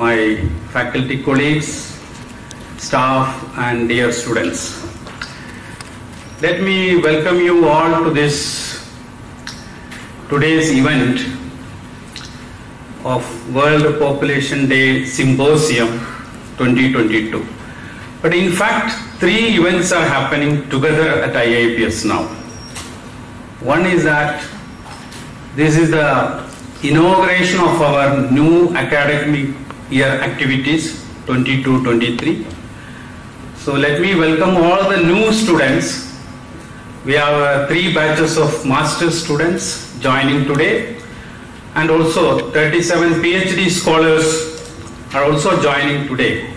my faculty colleagues, staff, and dear students. Let me welcome you all to this today's event of World Population Day Symposium 2022. But in fact, three events are happening together at IIPS now. One is that this is the inauguration of our new academic year activities 22-23. So let me welcome all the new students. We have uh, three batches of master students joining today and also 37 PhD scholars are also joining today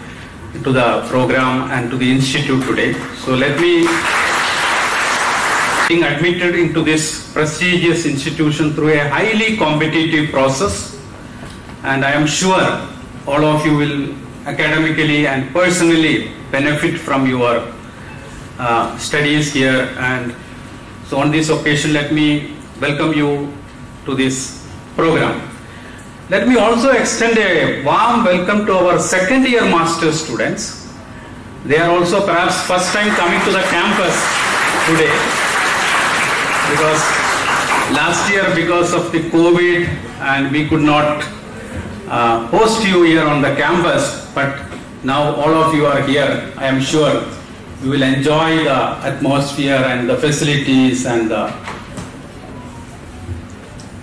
to the program and to the institute today. So let me being admitted into this prestigious institution through a highly competitive process and I am sure all of you will academically and personally benefit from your uh, studies here and so on this occasion let me welcome you to this program. Let me also extend a warm welcome to our second year master's students. They are also perhaps first time coming to the campus today because last year because of the COVID and we could not uh, host you here on the campus but now all of you are here I am sure you will enjoy the atmosphere and the facilities and the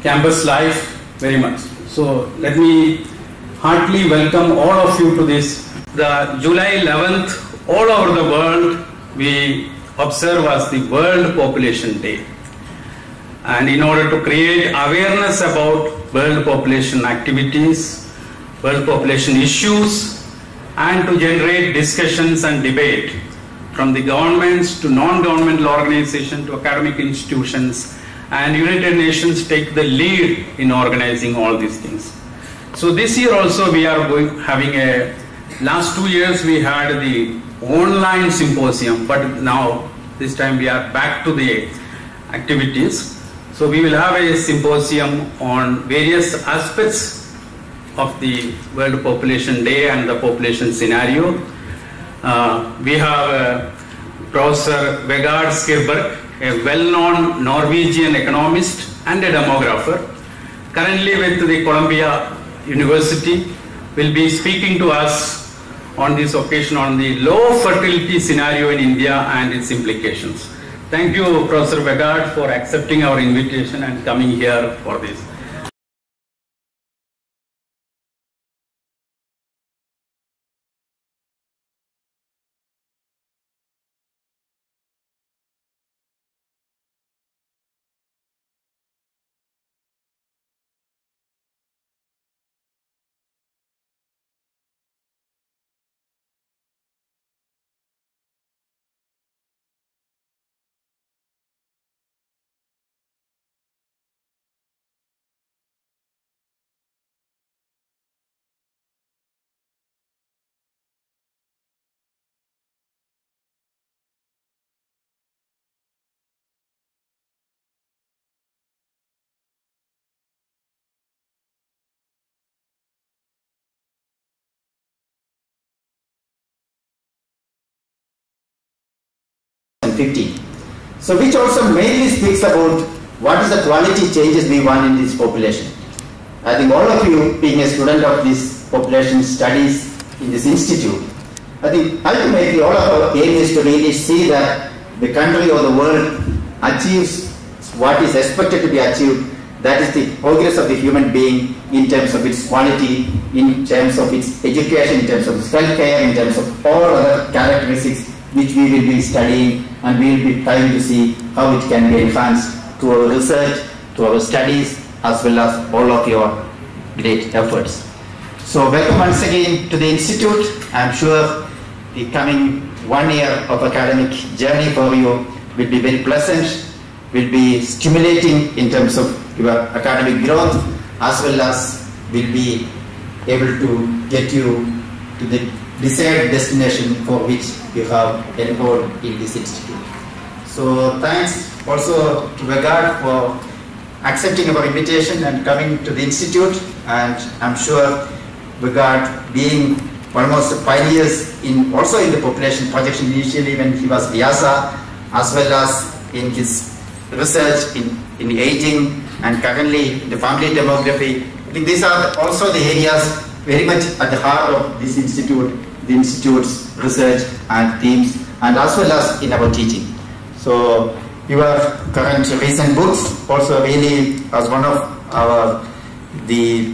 campus life very much. So let me heartily welcome all of you to this. The July 11th all over the world we observe as the World Population Day and in order to create awareness about world population activities, world population issues, and to generate discussions and debate from the governments to non-governmental organizations to academic institutions and United Nations take the lead in organizing all these things. So this year also we are going having a last two years we had the online symposium but now this time we are back to the activities so we will have a symposium on various aspects of the World Population Day and the population scenario. Uh, we have uh, Professor Vegard Skirbekk, a well-known Norwegian economist and a demographer, currently with the Columbia University, will be speaking to us on this occasion on the low fertility scenario in India and its implications. Thank you, Professor Vegard, for accepting our invitation and coming here for this. So which also mainly speaks about what is the quality changes we want in this population. I think all of you being a student of this population studies in this institute, I think ultimately all of our aim is to really see that the country or the world achieves what is expected to be achieved. That is the progress of the human being in terms of its quality, in terms of its education, in terms of its healthcare, in terms of all other characteristics which we will be studying and we will be trying to see how it can be enhanced to our research, to our studies, as well as all of your great efforts. So welcome once again to the Institute. I'm sure the coming one year of academic journey for you will be very pleasant, will be stimulating in terms of your academic growth, as well as will be able to get you to the desired destination for which you have enrolled in this institute. So thanks also to Vegard for accepting our invitation and coming to the institute and I'm sure Vegard being almost pioneers in also in the population projection initially when he was IIASA as well as in his research in, in aging and currently the family demography. I think these are also the areas very much at the heart of this institute, institute's research and themes and as well as in our teaching. So your current recent books also really as one of our the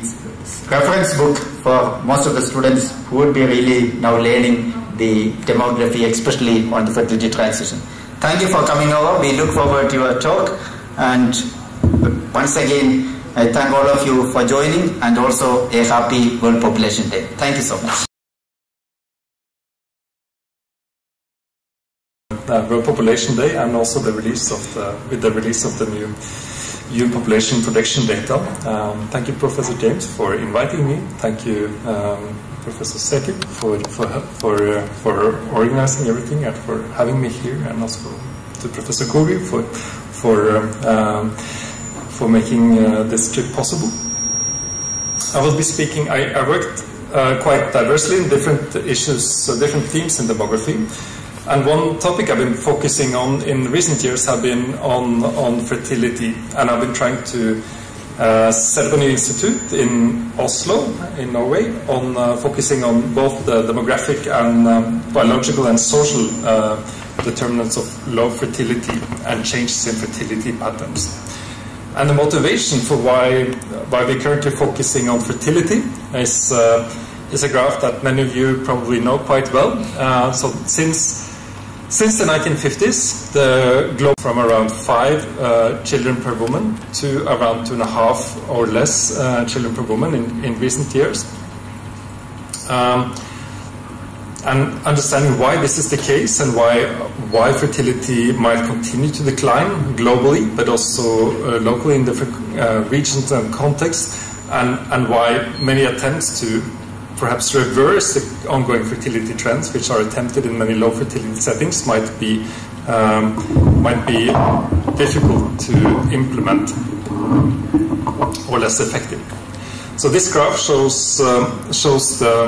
reference book for most of the students who would be really now learning the demography, especially on the fertility transition. Thank you for coming over. We look forward to your talk. And once again, I thank all of you for joining and also a happy World Population Day. Thank you so much. Uh, World Population Day and also the release of the, with the release of the new UN population projection data. Um, thank you, Professor James, for inviting me. Thank you, um, Professor Seki, for for for, uh, for organizing everything and for having me here, and also to Professor Kogi for for um, for making uh, this trip possible. I will be speaking. I, I worked uh, quite diversely in different issues, uh, different themes in demography. And one topic I've been focusing on in recent years have been on, on fertility. And I've been trying to uh, set up a new institute in Oslo, in Norway, on uh, focusing on both the demographic and um, biological and social uh, determinants of low fertility and changes in fertility patterns. And the motivation for why, why we're currently focusing on fertility is, uh, is a graph that many of you probably know quite well. Uh, so since since the 1950s, the globe from around five uh, children per woman to around two and a half or less uh, children per woman in, in recent years. Um, and understanding why this is the case and why why fertility might continue to decline globally, but also uh, locally in different uh, regions and contexts, and, and why many attempts to perhaps reverse the ongoing fertility trends, which are attempted in many low fertility settings, might be um, might be difficult to implement or less effective. So this graph shows um, shows the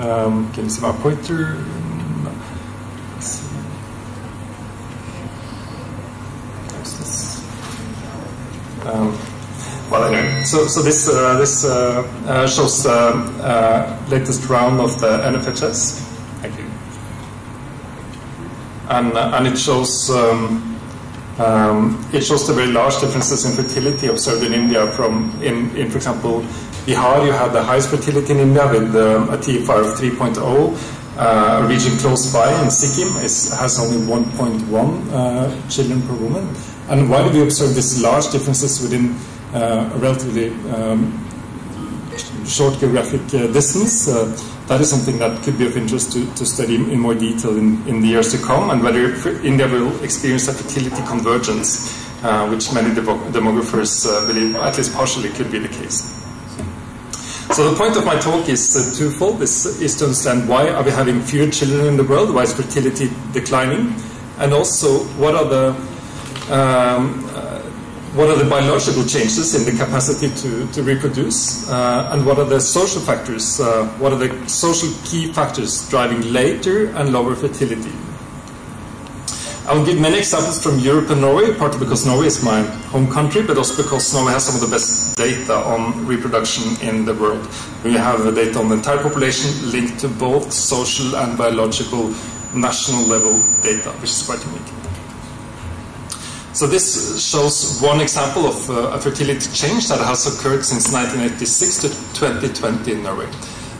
um, can you see my pointer? Um, well, so, so this, uh, this uh, uh, shows the uh, latest round of the NFHS. Thank you. And, uh, and it shows um, um, it shows the very large differences in fertility observed in India from, in, in for example, Bihar, you have the highest fertility in India with um, a TFR of 3.0. Uh, a region close by in Sikkim is, has only 1.1 uh, children per woman. And why do we observe these large differences within uh, a relatively um, short geographic uh, distance. Uh, that is something that could be of interest to, to study in more detail in, in the years to come, and whether India will experience a fertility convergence, uh, which many demographers uh, believe, at least partially, could be the case. So the point of my talk is uh, twofold. This is to understand why are we having fewer children in the world, why is fertility declining, and also what are the um, what are the biological changes in the capacity to, to reproduce, uh, and what are the social factors, uh, what are the social key factors driving later and lower fertility. I will give many examples from Europe and Norway, partly because Norway is my home country, but also because Norway has some of the best data on reproduction in the world. We have data on the entire population linked to both social and biological national level data, which is quite unique. So this shows one example of uh, a fertility change that has occurred since 1986 to 2020 in Norway.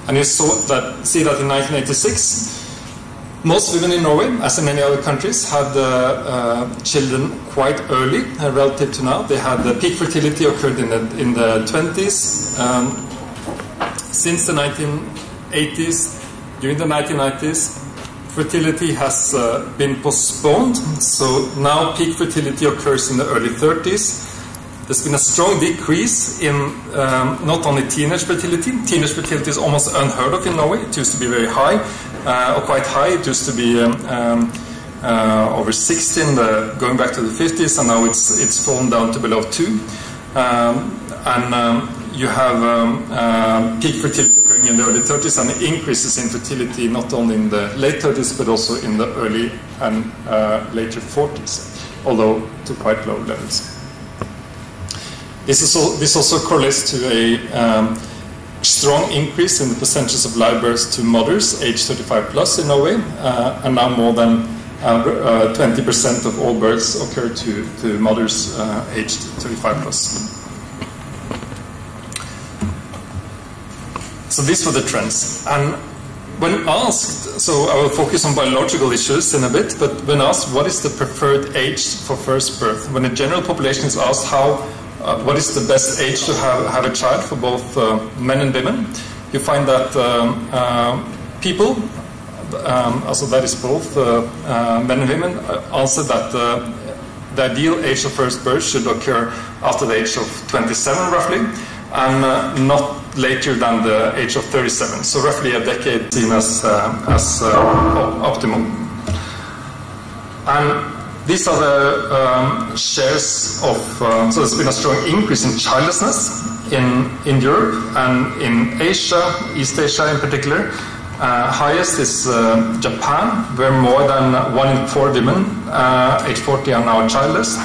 And you saw that, see that in 1986, most women in Norway, as in many other countries, had uh, uh, children quite early uh, relative to now. They had the peak fertility occurred in the, in the 20s. Um, since the 1980s, during the 1990s, fertility has uh, been postponed. So now peak fertility occurs in the early 30s. There's been a strong decrease in um, not only teenage fertility. Teenage fertility is almost unheard of in Norway. It used to be very high, uh, or quite high. It used to be um, um uh, over 16, the, going back to the 50s, and now it's it's fallen down to below two. Um, and um, you have um, uh, peak fertility occurring in the early 30s and increases in fertility not only in the late 30s but also in the early and uh, later 40s, although to quite low levels. This, is all, this also correlates to a um, strong increase in the percentage of live births to mothers aged 35 plus in Norway, uh, and now more than 20% uh, uh, of all births occur to, to mothers uh, aged 35 plus. So these were the trends. And when asked, so I will focus on biological issues in a bit, but when asked what is the preferred age for first birth, when the general population is asked how, uh, what is the best age to have, have a child for both uh, men and women, you find that um, uh, people, um, also that is both uh, uh, men and women, uh, answer that the ideal age of first birth should occur after the age of 27 roughly, and not later than the age of 37, so roughly a decade seen as, uh, as uh, optimal. And these are the um, shares of, uh, so there's been a strong increase in childlessness in, in Europe and in Asia, East Asia in particular. Uh, highest is uh, Japan, where more than one in four women uh, age 40 are now childless,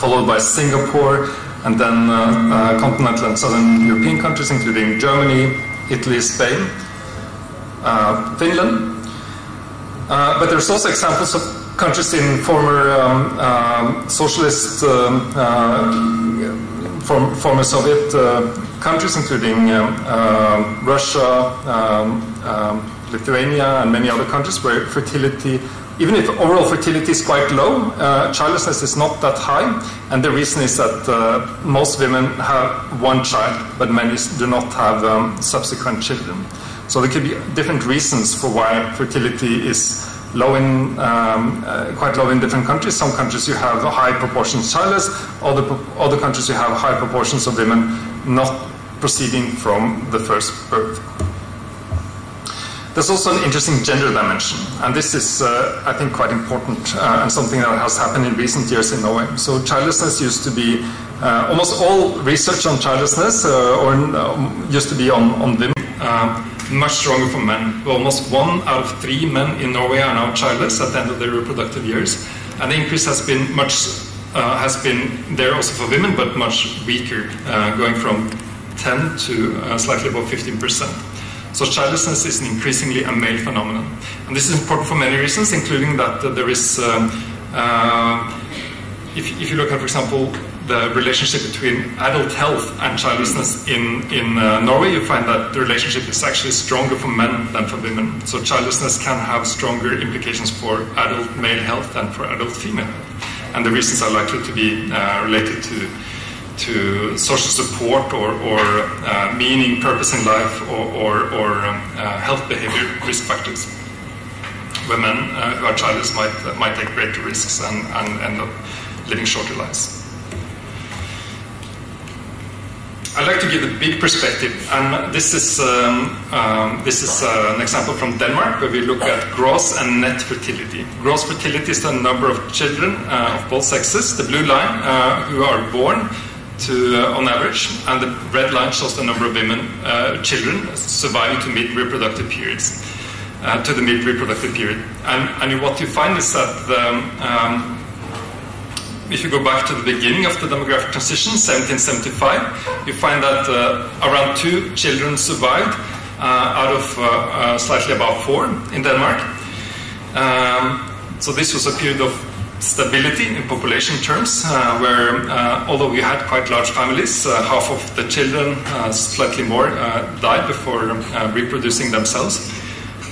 followed by Singapore, and then uh, uh, continental and southern European countries, including Germany, Italy, Spain, uh, Finland. but there's also examples of countries in former um, um, socialist, um, form, former Soviet countries, including um, uh, Russia, um, um, Lithuania, and many other countries where fertility even if overall fertility is quite low, uh, childlessness is not that high, and the reason is that uh, most women have one child, but many do not have um, subsequent children. So there could be different reasons for why fertility is low in um, uh, quite low in different countries. Some countries you have a high proportion of childless, other other countries you have high proportions of women not proceeding from the first birth. There's also an interesting gender dimension, and this is, uh, I think, quite important uh, and something that has happened in recent years in Norway. So, childlessness used to be uh, almost all research on childlessness, uh, or um, used to be on, on women, uh, much stronger for men. Almost one out of three men in Norway are now childless at the end of their reproductive years, and the increase has been much uh, has been there also for women, but much weaker, going from 10 to slightly above 15 percent. So childlessness is an increasingly a male phenomenon. And this is important for many reasons, including that uh, there is, um, uh, if, if, you look at, for example, the relationship between adult health and childlessness in, in uh, Norway, you find that the relationship is actually stronger for men than for women. So childlessness can have stronger implications for adult male health than for adult female. And the reasons are likely to be uh, related to to social support or, or uh, meaning, purpose in life, or, or, or um, uh, health behavior risk factors. Women uh, who are childless might, might take greater risks and, and end up living shorter lives. I'd like to give a big perspective, and this is um, um, this is uh, an example from Denmark, where we look at gross and net fertility. Gross fertility is the number of children uh, of both sexes. The blue line uh, who are born to, uh, on average, and the red line shows the number of women, uh, children surviving to mid reproductive periods, uh, to the mid reproductive period. And, and, what you find is that the, um, if you go back to the beginning of the demographic transition, 1775, you find that uh, around two children survived uh, out of uh, slightly above four in Denmark. Um, so this was a period of stability in population terms, uh, where uh, although we had quite large families, uh, half of the children, uh, slightly more, uh, died before uh, reproducing themselves.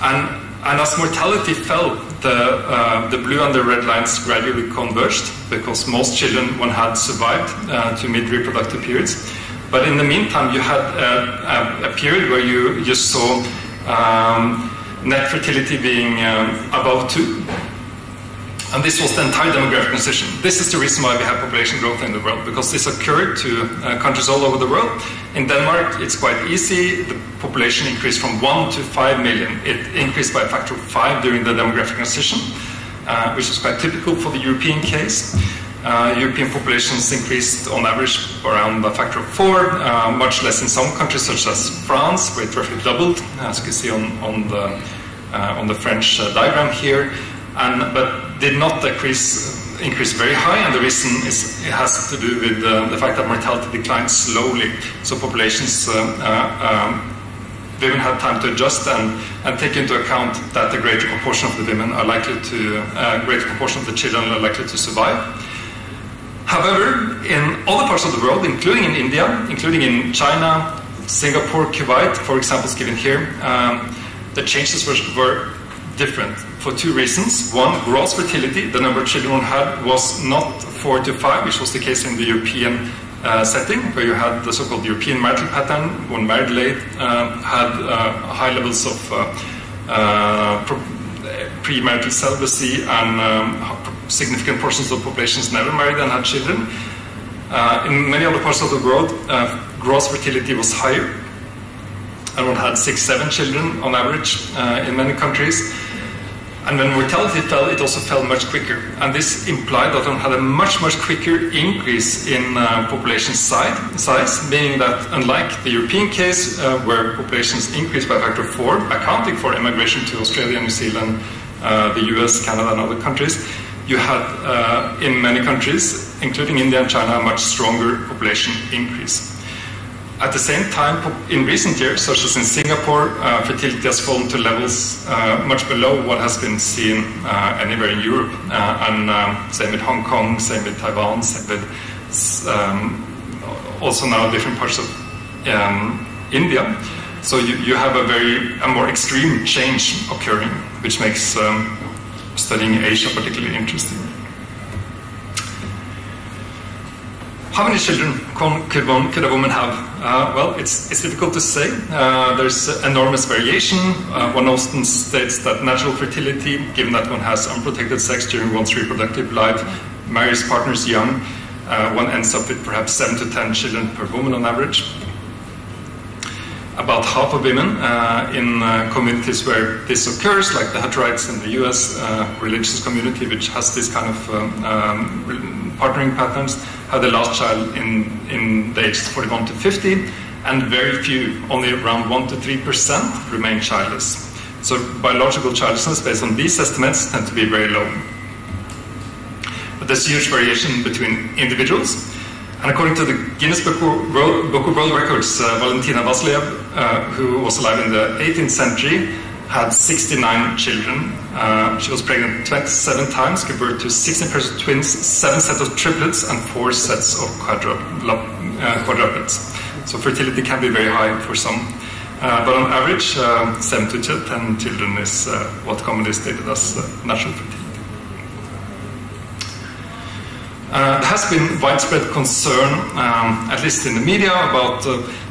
And, and as mortality fell, the, the blue and the red lines gradually converged because most children, one had survived to mid reproductive periods. But in the meantime, you had a, a period where you saw um, net fertility being um, above two and this was the entire demographic transition. This is the reason why we have population growth in the world, because this occurred to uh, countries all over the world. In Denmark, it's quite easy. The population increased from 1 to 5 million. It increased by a factor of 5 during the demographic transition, uh, which is quite typical for the European case. Uh, European populations increased on average around a factor of four, uh, much less in some countries such as France, where it roughly doubled, as you can see on, on the uh, on the French uh, diagram here, and but did not decrease increase very high, and the reason is it has to do with uh, the fact that mortality declined slowly. So populations um, women had time to adjust and, and take into account that a greater proportion of the women are likely to, a greater proportion of the children are likely to survive. However, in other parts of the world, including in India, including in China, Singapore, Kuwait, for examples given here, um, the changes were, were different for two reasons. One, gross fertility, the number of children had was not four to five, which was the case in the European uh, setting, where you had the so-called European marital pattern, one married late, uh, had uh, high levels of uh, uh, premarital celibacy and um, significant portions of populations never married and had children. Uh, in many other parts of the world, gross fertility was higher, and one had six, seven children on average in many countries. And when mortality fell, it also fell much quicker. And this implied that one had a much, much quicker increase in uh, population size, size, meaning that unlike the European case, uh, where populations increased by a factor of four, accounting for immigration to Australia, New Zealand, uh, the US, Canada, and other countries, you had uh, in many countries, including India and China, a much stronger population increase. At the same time, in recent years, such as in Singapore, uh, fertility has fallen to levels uh, much below what has been seen uh, anywhere in Europe, uh, and um, same with Hong Kong, same with Taiwan, same with um, also now different parts of um, India. So you, you have a very a more extreme change occurring, which makes um, studying Asia particularly interesting. How many children could, one, could a woman have? Uh, well, it's, it's difficult to say. Uh, there's enormous variation. Uh, one often states that natural fertility, given that one has unprotected sex during one's reproductive life, marries partners young, uh, one ends up with perhaps 7 to 10 children per woman on average. About half of women uh, in uh, communities where this occurs, like the Hutterites in the US religious community, which has this kind of um, um, partnering patterns, have the last child in, in the ages 41 to 50, and very few, only around 1 to 3%, remain childless. So biological childlessness, based on these estimates, tend to be very low. But there's huge variation between individuals. And according to the Guinness Book of World, Records, uh, Valentina Vasiliev, uh, who was alive in the 18th century, had 69 children. Uh, she was pregnant 27 times, gave birth to 16 pairs of twins, 7 sets of triplets, and 4 sets of uh, quadruplets. So fertility can be very high for some. Uh, but on average, uh, 7 to 10 children is what commonly stated as natural fertility. There has been widespread concern, um, at least in the media, about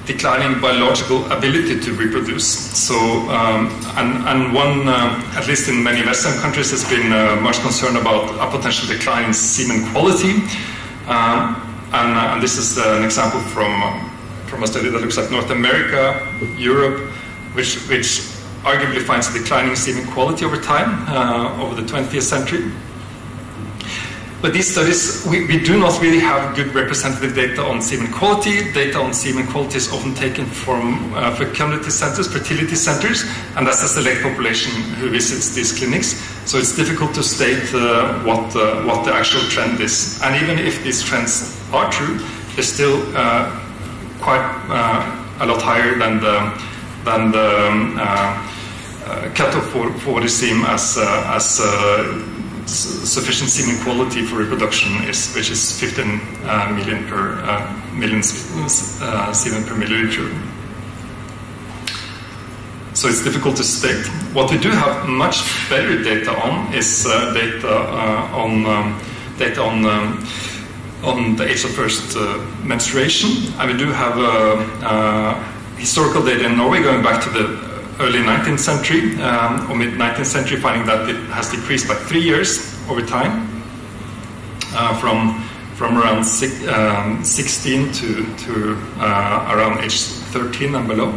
declining biological ability to reproduce. So, um, and, and one, uh, at least in many Western countries, has been uh, much concerned about a potential decline in semen quality. Uh, and, uh, and, this is uh, an example from, uh, from a study that looks at North America, Europe, which, which arguably finds a declining semen quality over time, over the 20th century. But these studies, we, we, do not really have good representative data on semen quality. Data on semen quality is often taken from uh, fecundity centers, fertility centers, and that's the select population who visits these clinics. So it's difficult to state uh, what, uh, what the actual trend is. And even if these trends are true, they're still uh, quite uh, a lot higher than the, than the um, uh, cutoff for, for is seen as, as sufficient semen quality for reproduction is, which is 15 uh, million per uh, million uh, semen per milliliter. So it's difficult to state. What we do have much better data on is uh, data uh, on um, data on um, on the age of first menstruation, and we do have historical data in Norway going back to the early 19th century um, or mid 19th century, finding that it has decreased by three years over time uh, from from around six, um, 16 to, to uh, around age 13 and below.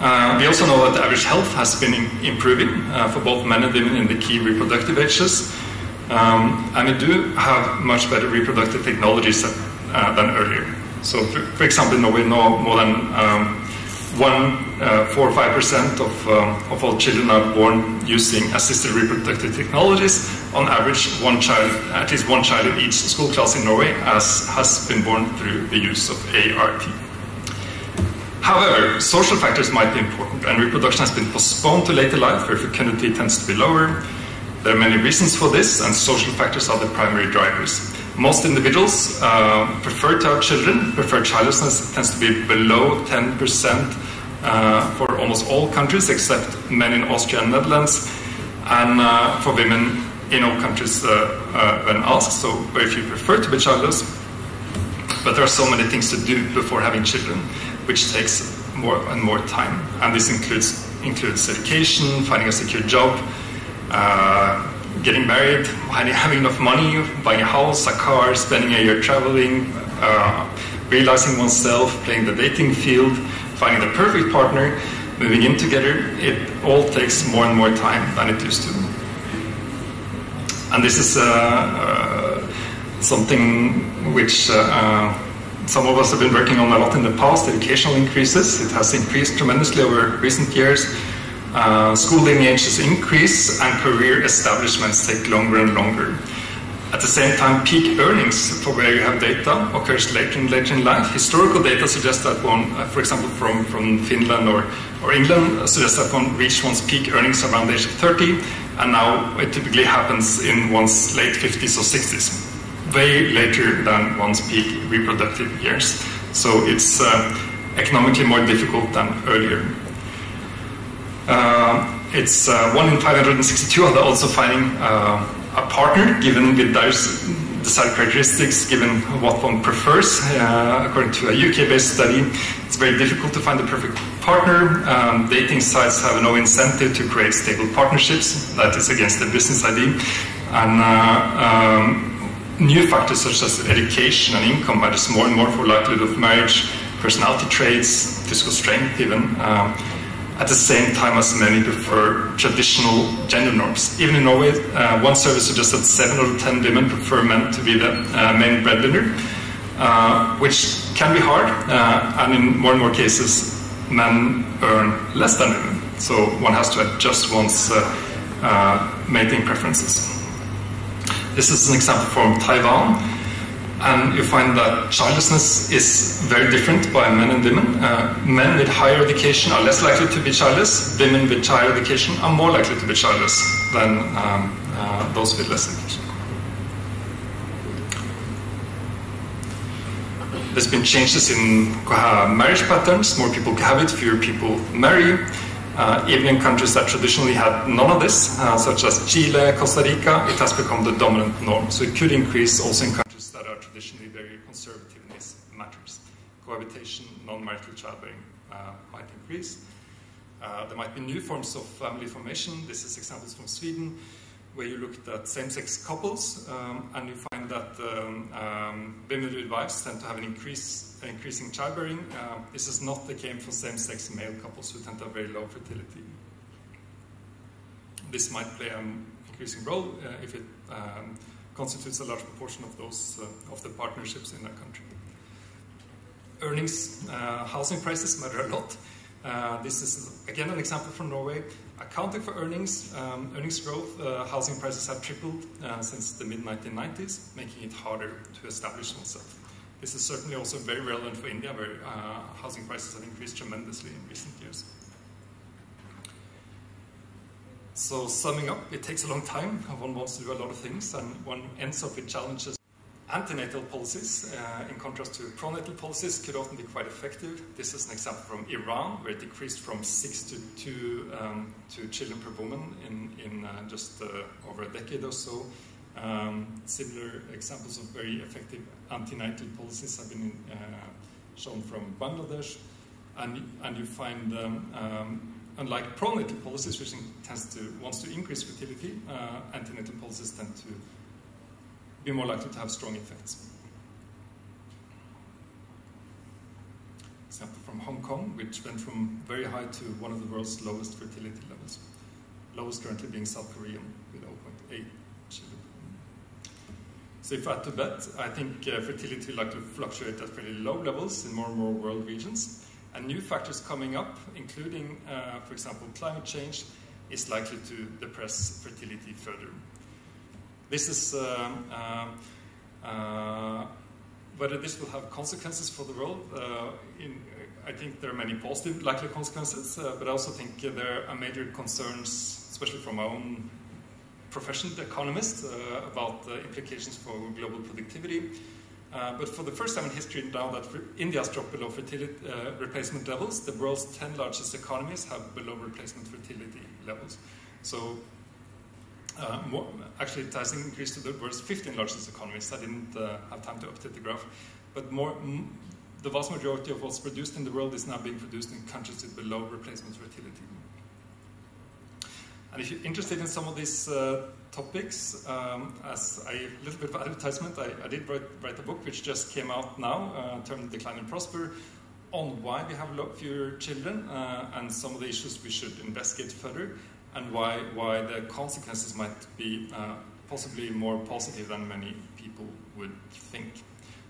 Uh, we also know that average health has been in, improving uh, for both men and women in the key reproductive ages. Um, and we do have much better reproductive technologies than, uh, than earlier. So, for, for, example, in Norway, no more than um, one, uh, four or five percent of, um, of all children are born using assisted reproductive technologies. On average, one child, at least one child in each school class in Norway, has, has been born through the use of ART. However, social factors might be important, and reproduction has been postponed to later life, where fecundity tends to be lower. There are many reasons for this, and social factors are the primary drivers. Most individuals uh, prefer to have children, prefer childlessness tends to be below 10% uh, for almost all countries except men in Austria and Netherlands, and uh, for women in all countries uh, uh, when asked, so very few prefer to be childless. But there are so many things to do before having children, which takes more and more time. And this includes, includes education, finding a secure job, uh, getting married, having enough money, buying a house, a car, spending a year traveling, uh, realizing oneself, playing the dating field, finding the perfect partner, moving in together, it all takes more and more time than it used to. And this is uh, uh, something which uh, uh, some of us have been working on a lot in the past, educational increases. It has increased tremendously over recent years. Uh, schooling ages increase and career establishments take longer and longer. At the same time, peak earnings for where you have data occurs later and later in life. Historical data suggests that one, uh, for example, from, from Finland or, or England, uh, suggests that one reached one's peak earnings around the age of 30, and now it typically happens in one's late 50s or 60s, way later than one's peak reproductive years. So it's uh, economically more difficult than earlier. Uh, it's uh, one in 562 are also finding uh, a partner given with those desired characteristics, given what one prefers. Uh, according to a UK-based study, it's very difficult to find the perfect partner. Um, dating sites have no incentive to create stable partnerships. That is against the business idea. And uh, um, new factors such as education and income matters more and more for likelihood of marriage, personality traits, physical strength even. Um, at the same time as many prefer traditional gender norms. Even in Norway, uh, one survey suggests that 7 out of 10 women prefer men to be the uh, main breadwinner, uh, which can be hard, uh, and in more and more cases, men earn less than women. So one has to adjust one's uh, uh, mating preferences. This is an example from Taiwan and you find that childlessness is very different by men and women. Uh, men with higher education are less likely to be childless. Women with higher education are more likely to be childless than um, uh, those with less education. There's been changes in marriage patterns. More people cohabit, fewer people marry. Uh, even in countries that traditionally had none of this, uh, such as Chile, Costa Rica, it has become the dominant norm. So it could increase also in traditionally very conservative in these matters. Cohabitation, non-marital childbearing uh, might increase. Uh, there might be new forms of family formation. This is examples from Sweden, where you looked at same-sex couples, um, and you find that um, um, women with wives tend to have an increase, increasing childbearing. Uh, this is not the case for same-sex male couples who tend to have very low fertility. This might play an increasing role uh, if it um, constitutes a large proportion of those uh, of the partnerships in that country. Earnings, uh, housing prices matter a lot. Uh, this is again an example from Norway. Accounting for earnings, um, earnings growth, uh, housing prices have tripled uh, since the mid 1990s, making it harder to establish oneself. This is certainly also very relevant for India, where uh, housing prices have increased tremendously in recent years. So summing up, it takes a long time. One wants to do a lot of things, and one ends up with challenges. Antinatal policies, uh, in contrast to pronatal policies, could often be quite effective. This is an example from Iran, where it decreased from six to two, um, two children per woman in, in uh, just uh, over a decade or so. Um, similar examples of very effective antinatal policies have been uh, shown from Bangladesh, and, and you find um, um unlike pronatal policies, which tends to wants to increase fertility, uh, antinatal policies tend to be more likely to have strong effects. Example from Hong Kong, which went from very high to one of the world's lowest fertility levels. Lowest currently being South Korea with 0.8 children. So if I had to bet, I think uh, fertility will likely fluctuate at fairly low levels in more and more world regions. And new factors coming up, including, uh, for example, climate change, is likely to depress fertility further. This is uh, uh, uh, whether this will have consequences for the world. In, I think there are many positive likely consequences, but I also think there are major concerns, especially from my own profession, the economist, about the implications for global productivity. Uh, but for the first time in history now that India has dropped below fertility uh, replacement levels, the world's 10 largest economies have below replacement fertility levels. So uh, more, actually, it has increased to the world's 15 largest economies. I didn't uh, have time to update the graph. But more, the vast majority of what's produced in the world is now being produced in countries with below replacement fertility. And if you're interested in some of these uh, topics, um, as a little bit of advertisement, I, I, did write, write, a book which just came out now, uh, termed Decline and Prosper, on why we have a lot fewer children uh, and some of the issues we should investigate further and why, why the consequences might be uh, possibly more positive than many people would think.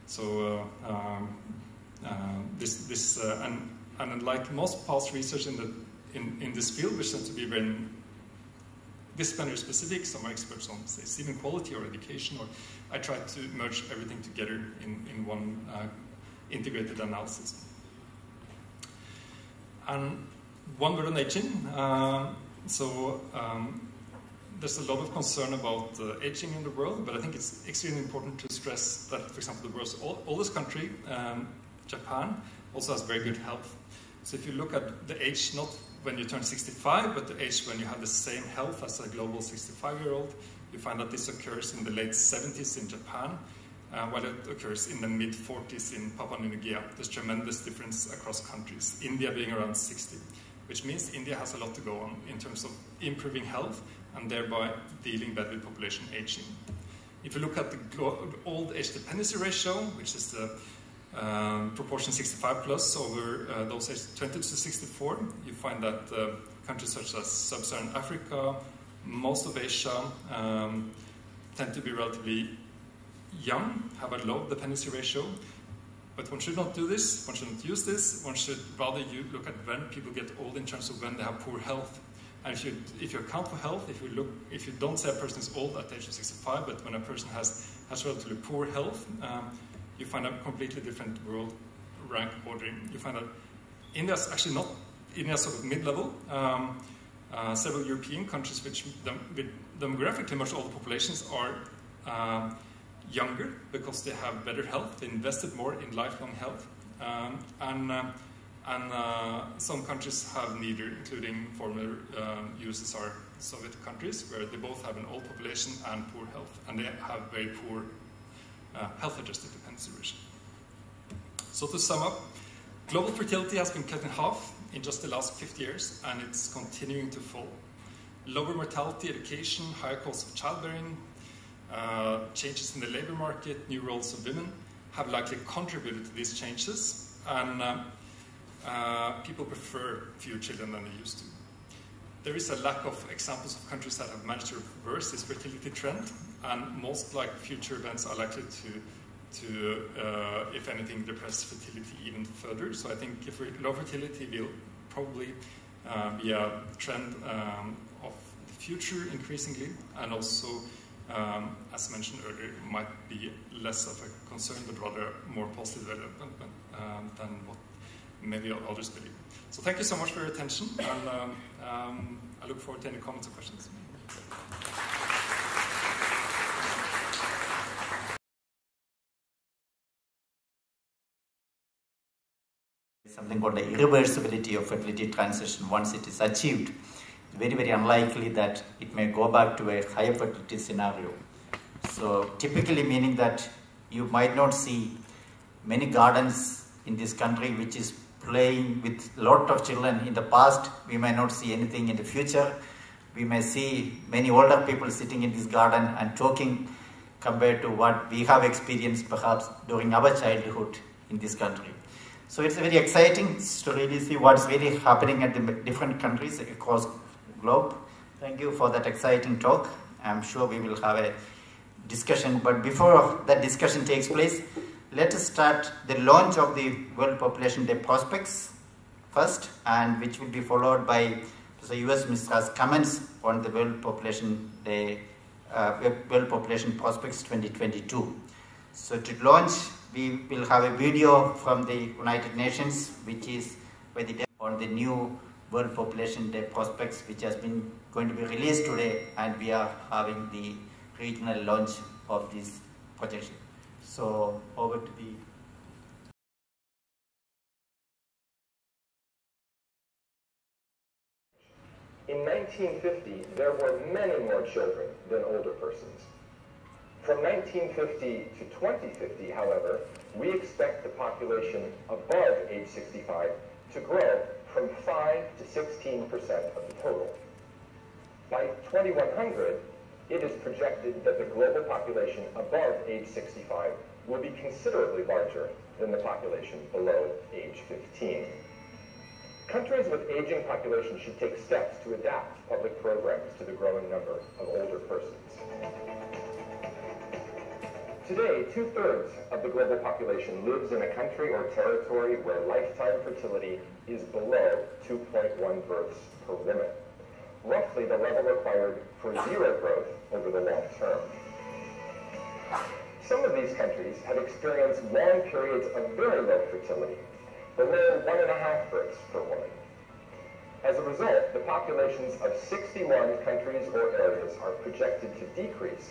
So uh, um, uh, this, this uh, and, and like most past research in, the, in, in this field, which tends to be very disciplinary specific, some are experts on say semen quality or education, or I try to merge everything together in, in one uh, integrated analysis. And one word on aging. Uh, so um, there's a lot of concern about uh, aging in the world, but I think it's extremely important to stress that, for example, the world's oldest country, um, Japan, also has very good health. So if you look at the age, not when you turn 65, but the age when you have the same health as a global 65-year-old, you find that this occurs in the late 70s in Japan, uh, while it occurs in the mid-40s in Papua New Guinea. There's tremendous difference across countries, India being around 60 which means India has a lot to go on in terms of improving health and thereby dealing better with population aging. If you look at the old age dependency ratio, which is the um, proportion 65 plus over uh, those aged 20 to 64, you find that uh, countries such as sub-Saharan Africa, most of Asia, um, tend to be relatively young, have a low dependency ratio, but one should not do this, one shouldn't use this, one should rather you look at when people get old in terms of when they have poor health. And if you, if you account for health, if you, look, if you don't say a person is old at the age of 65, but when a person has, has relatively poor health, um, you find a completely different world rank ordering. You find that India's actually not, India's sort of mid-level. Um, uh, several European countries which dem with demographically much older populations are um, younger because they have better health, they invested more in lifelong health. Um, and uh, and uh, some countries have neither, including former USSR Soviet countries, where they both have an old population and poor health, and they have very poor uh, health-adjusted So to sum up, global fertility has been cut in half in just the last 50 years, and it's continuing to fall. Lower mortality, education, higher cost of childbearing, uh, changes in the labor market, new roles of women have likely contributed to these changes, and uh, uh, people prefer fewer children than they used to. There is a lack of examples of countries that have managed to reverse this fertility trend, and most like future events are likely to, to uh, if anything, depress fertility even further. So I think if low fertility will probably uh, be a trend um, of the future increasingly, and also um, as mentioned earlier, might be less of a concern, but rather more positive development um, than what many others believe. So thank you so much for your attention, and um, um I look forward to any comments or questions. Something called the irreversibility of fertility transition once it is achieved very, very unlikely that it may go back to a higher fertility scenario. So typically meaning that you might not see many gardens in this country which is playing with lot of children in the past. We may not see anything in the future. We may see many older people sitting in this garden and talking compared to what we have experienced perhaps during our childhood in this country. So it's very exciting to really see what's really happening at the different countries across globe. Thank you for that exciting talk. I'm sure we will have a discussion. But before that discussion takes place, let us start the launch of the World Population Day prospects first, and which will be followed by the U.S. Minister's comments on the World Population Day, uh, World Population Prospects 2022. So to launch, we will have a video from the United Nations, which is on the new World Population Day prospects, which has been going to be released today, and we are having the regional launch of this projection. So over to the In 1950, there were many more children than older persons. From 1950 to 2050, however, we expect the population above age 65 to grow from 5 to 16% of the total. By 2100, it is projected that the global population above age 65 will be considerably larger than the population below age 15. Countries with aging populations should take steps to adapt public programs to the growing number of older persons. Today, two-thirds of the global population lives in a country or territory where lifetime fertility is below 2.1 births per woman, roughly the level required for zero growth over the long term. Some of these countries have experienced long periods of very low fertility, below one and a half births per woman. As a result, the populations of 61 countries or areas are projected to decrease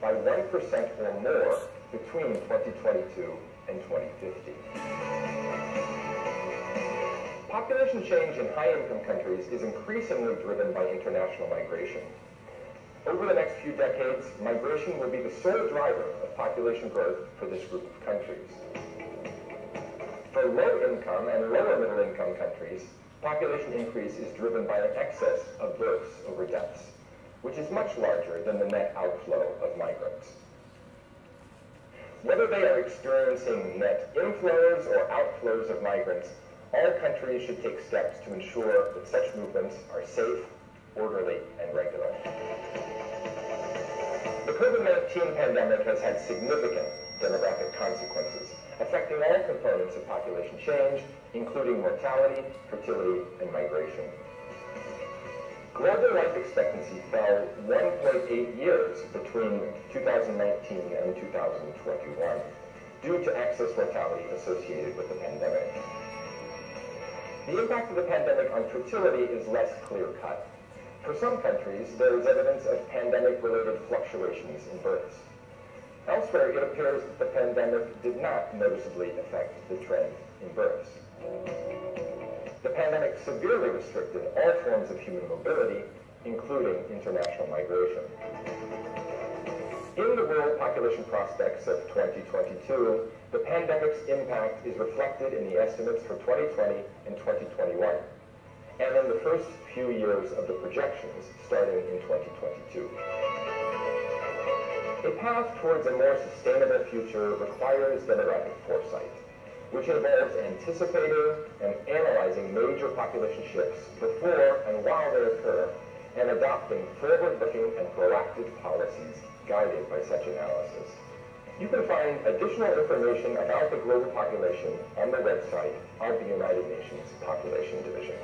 by 1% or more between 2022 and 2050. Population change in high-income countries is increasingly driven by international migration. Over the next few decades, migration will be the sole driver of population growth for this group of countries. For low-income and lower-middle-income countries, population increase is driven by an excess of births over deaths, which is much larger than the net outflow of migrants. Whether they are experiencing net inflows or outflows of migrants, all countries should take steps to ensure that such movements are safe, orderly, and regular. The COVID-19 pandemic has had significant demographic consequences affecting all components of population change, including mortality, fertility, and migration. Global life expectancy fell 1.8 years between 2019 and 2021 due to excess mortality associated with the pandemic. The impact of the pandemic on fertility is less clear-cut. For some countries, there is evidence of pandemic-related fluctuations in births. Elsewhere, it appears that the pandemic did not noticeably affect the trend in births. The pandemic severely restricted all forms of human mobility, including international migration. In the World Population Prospects of 2022, the pandemic's impact is reflected in the estimates for 2020 and 2021, and in the first few years of the projections starting in 2022. A path towards a more sustainable future requires demographic foresight, which involves anticipating and analyzing major population shifts before and while they occur, and adopting forward-looking and proactive policies guided by such analysis. You can find additional information about the global population on the website of the United Nations Population Division.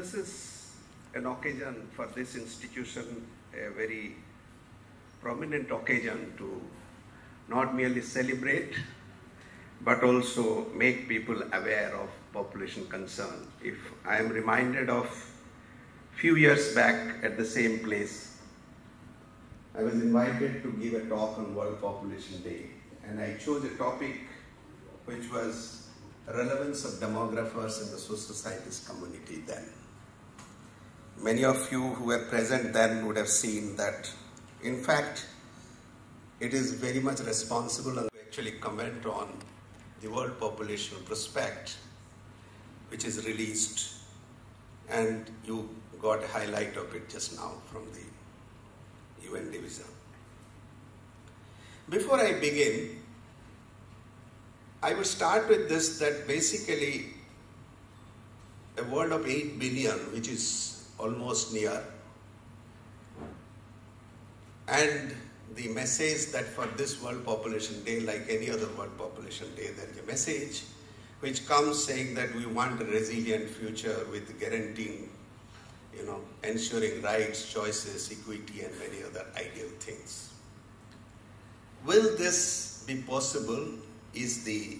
This is an occasion for this institution, a very prominent occasion to not merely celebrate but also make people aware of population concern. If I am reminded of a few years back at the same place, I was invited to give a talk on World Population Day and I chose a topic which was relevance of demographers in the social scientist community then. Many of you who were present then would have seen that in fact it is very much responsible and actually comment on the World Population Prospect, which is released, and you got a highlight of it just now from the UN division. Before I begin, I would start with this that basically a world of 8 billion, which is almost near, and the message that for this World Population Day, like any other World Population Day, there is a message which comes saying that we want a resilient future with guaranteeing, you know, ensuring rights, choices, equity, and many other ideal things. Will this be possible? Is the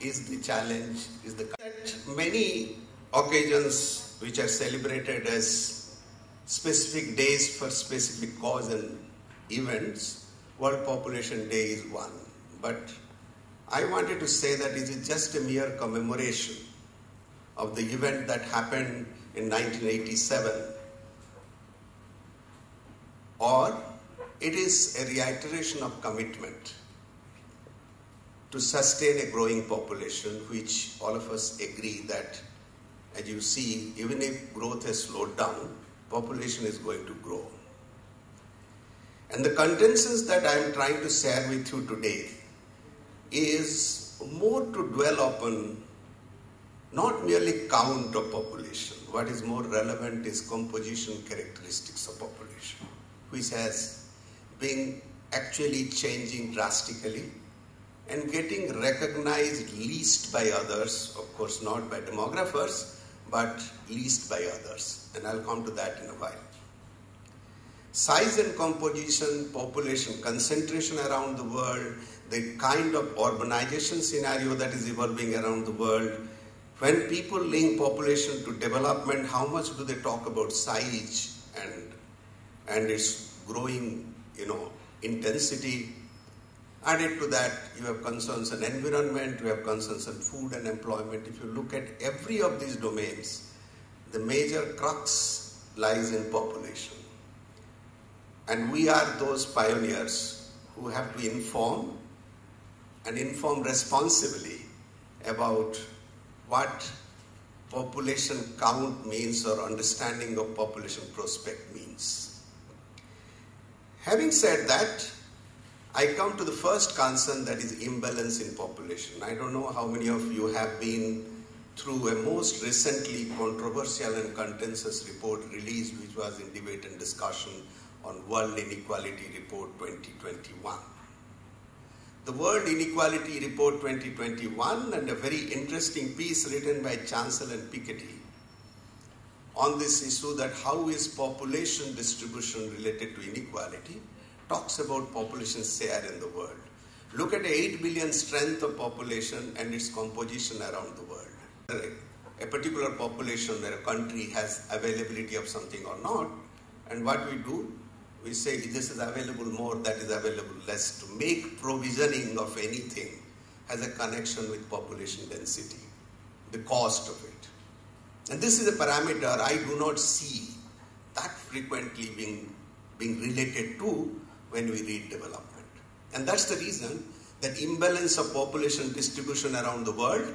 is the challenge? Is the that many occasions which are celebrated as specific days for specific cause and events, World Population Day is one. But I wanted to say that it is just a mere commemoration of the event that happened in 1987 or it is a reiteration of commitment to sustain a growing population which all of us agree that as you see even if growth has slowed down population is going to grow and the consensus that I am trying to share with you today is more to dwell upon not merely count of population. What is more relevant is composition characteristics of population, which has been actually changing drastically and getting recognized least by others, of course not by demographers, but least by others. And I'll come to that in a while size and composition, population concentration around the world, the kind of urbanization scenario that is evolving around the world. When people link population to development, how much do they talk about size and, and its growing, you know, intensity? Added to that, you have concerns on environment, you have concerns on food and employment. If you look at every of these domains, the major crux lies in population. And we are those pioneers who have to inform and inform responsibly about what population count means or understanding of population prospect means. Having said that, I come to the first concern that is imbalance in population. I don't know how many of you have been through a most recently controversial and contentious report released which was in debate and discussion on World Inequality Report 2021. The World Inequality Report 2021 and a very interesting piece written by Chancel and Piketty on this issue that how is population distribution related to inequality talks about population share in the world. Look at 8 billion strength of population and its composition around the world. A particular population a country has availability of something or not, and what we do, we say this is available more, that is available less. To make provisioning of anything has a connection with population density, the cost of it. And this is a parameter I do not see that frequently being, being related to when we read development. And that's the reason that imbalance of population distribution around the world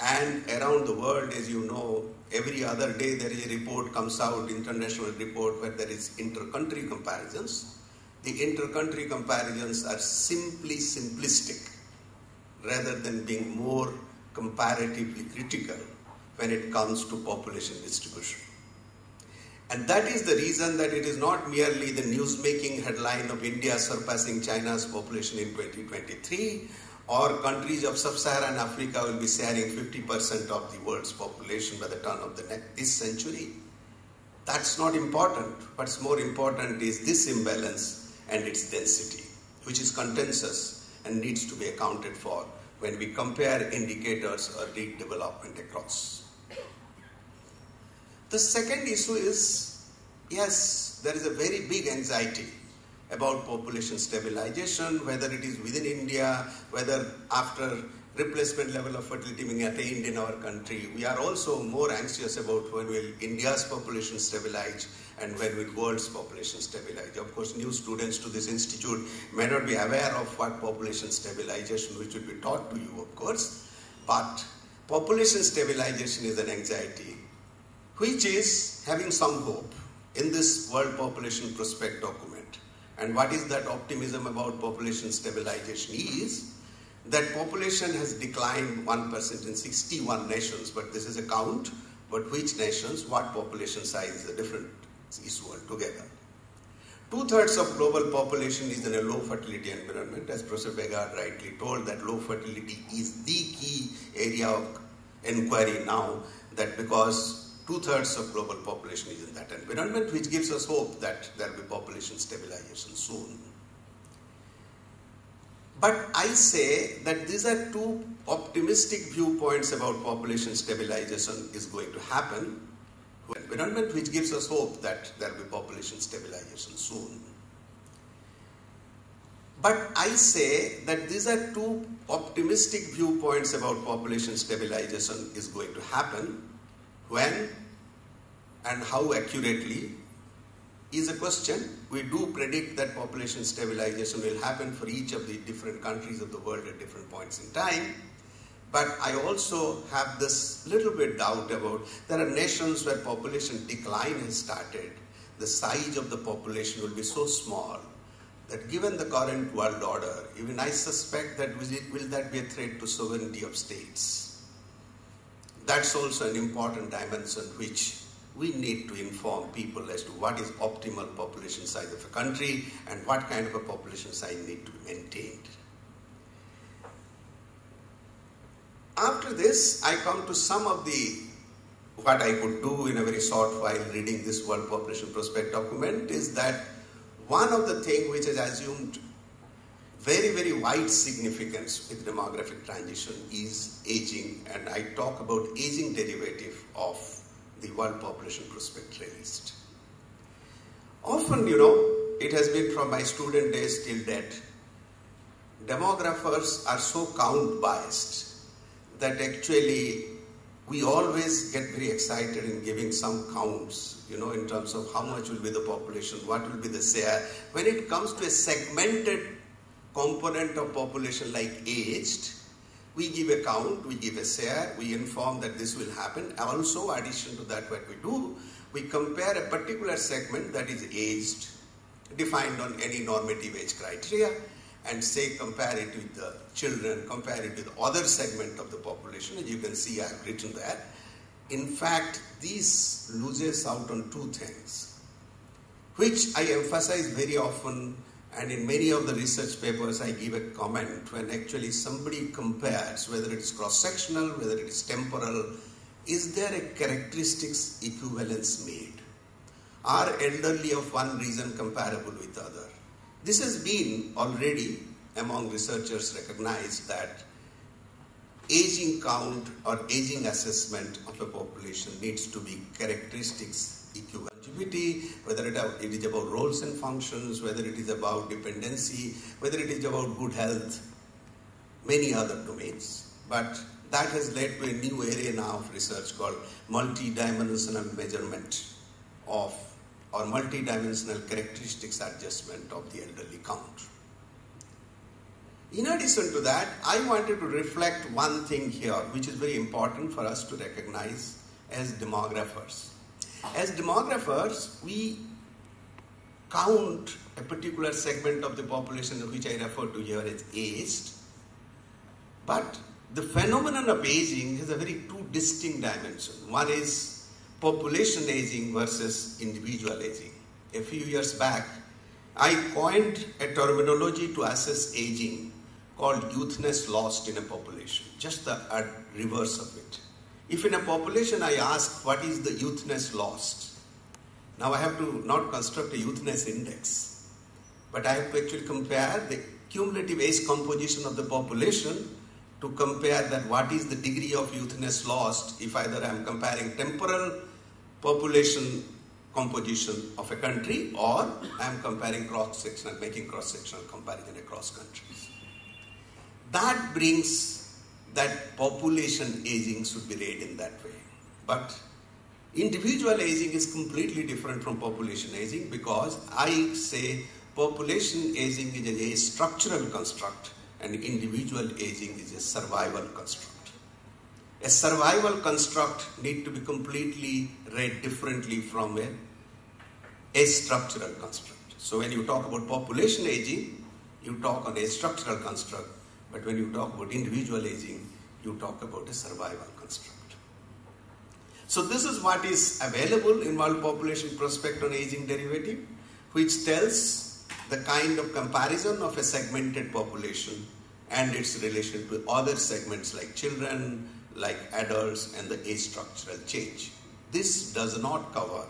and around the world, as you know, every other day there is a report comes out, international report where there is inter-country comparisons. The inter-country comparisons are simply simplistic rather than being more comparatively critical when it comes to population distribution. And that is the reason that it is not merely the news-making headline of India surpassing China's population in 2023 or countries of sub-Saharan Africa will be sharing 50% of the world's population by the turn of the next this century. That's not important. What's more important is this imbalance and its density, which is contentious and needs to be accounted for when we compare indicators or read development across. The second issue is, yes, there is a very big anxiety about population stabilization, whether it is within India, whether after replacement level of fertility being attained in our country. We are also more anxious about when will India's population stabilize and when will world's population stabilize. Of course, new students to this institute may not be aware of what population stabilization, which will be taught to you, of course, but population stabilization is an anxiety which is having some hope in this World Population Prospect document. And what is that optimism about population stabilization is that population has declined 1% in 61 nations, but this is a count, but which nations, what population size is different is altogether. Two-thirds of global population is in a low fertility environment, as Professor Vegard rightly told that low fertility is the key area of inquiry now, that because two-thirds of global population is in that environment, which gives us hope that there will be population stabilization soon. But I say that these are two optimistic viewpoints about population stabilization is going to happen. Environment which gives us hope that there will be population stabilization soon. But I say that these are two optimistic viewpoints about population stabilization is going to happen when and how accurately is a question. We do predict that population stabilization will happen for each of the different countries of the world at different points in time. But I also have this little bit doubt about there are nations where population decline has started. The size of the population will be so small that given the current world order, even I suspect that will that be a threat to sovereignty of states. That's also an important dimension which we need to inform people as to what is optimal population size of a country and what kind of a population size need to be maintained. After this, I come to some of the what I could do in a very short while reading this World Population Prospect document is that one of the things which is assumed very, very wide significance with demographic transition is aging, and I talk about aging derivative of the world population prospect released. Often, you know, it has been from my student days till date, demographers are so count biased that actually we always get very excited in giving some counts, you know, in terms of how much will be the population, what will be the share. When it comes to a segmented component of population like aged, we give a count, we give a share, we inform that this will happen. Also, addition to that, what we do, we compare a particular segment that is aged, defined on any normative age criteria, and say compare it with the children, compare it with other segment of the population. As you can see, I have written that. In fact, this loses out on two things, which I emphasize very often and in many of the research papers, I give a comment when actually somebody compares whether it is cross-sectional, whether it is temporal, is there a characteristics equivalence made? Are elderly of one reason comparable with other? This has been already among researchers recognized that aging count or aging assessment of a population needs to be characteristics equivalent whether it is about roles and functions, whether it is about dependency, whether it is about good health, many other domains. But that has led to a new area now of research called multidimensional measurement of or multidimensional characteristics adjustment of the elderly count. In addition to that, I wanted to reflect one thing here, which is very important for us to recognize as demographers. As demographers, we count a particular segment of the population which I refer to here as aged. But the phenomenon of aging has a very two distinct dimensions. One is population aging versus individual aging. A few years back, I coined a terminology to assess aging called youthness lost in a population, just the reverse of it. If in a population I ask what is the youthness lost, now I have to not construct a youthness index, but I have to actually compare the cumulative age composition of the population to compare that what is the degree of youthness lost if either I am comparing temporal population composition of a country or I am comparing cross-sectional, making cross-sectional comparison across countries. That brings that population aging should be read in that way. But individual aging is completely different from population aging because I say population aging is a structural construct and individual aging is a survival construct. A survival construct need to be completely read differently from a, a structural construct. So when you talk about population aging, you talk on a structural construct, but when you talk about individual aging, you talk about a survival construct. So this is what is available in World Population Prospect on Aging Derivative, which tells the kind of comparison of a segmented population and its relation to other segments like children, like adults and the age structural change. This does not cover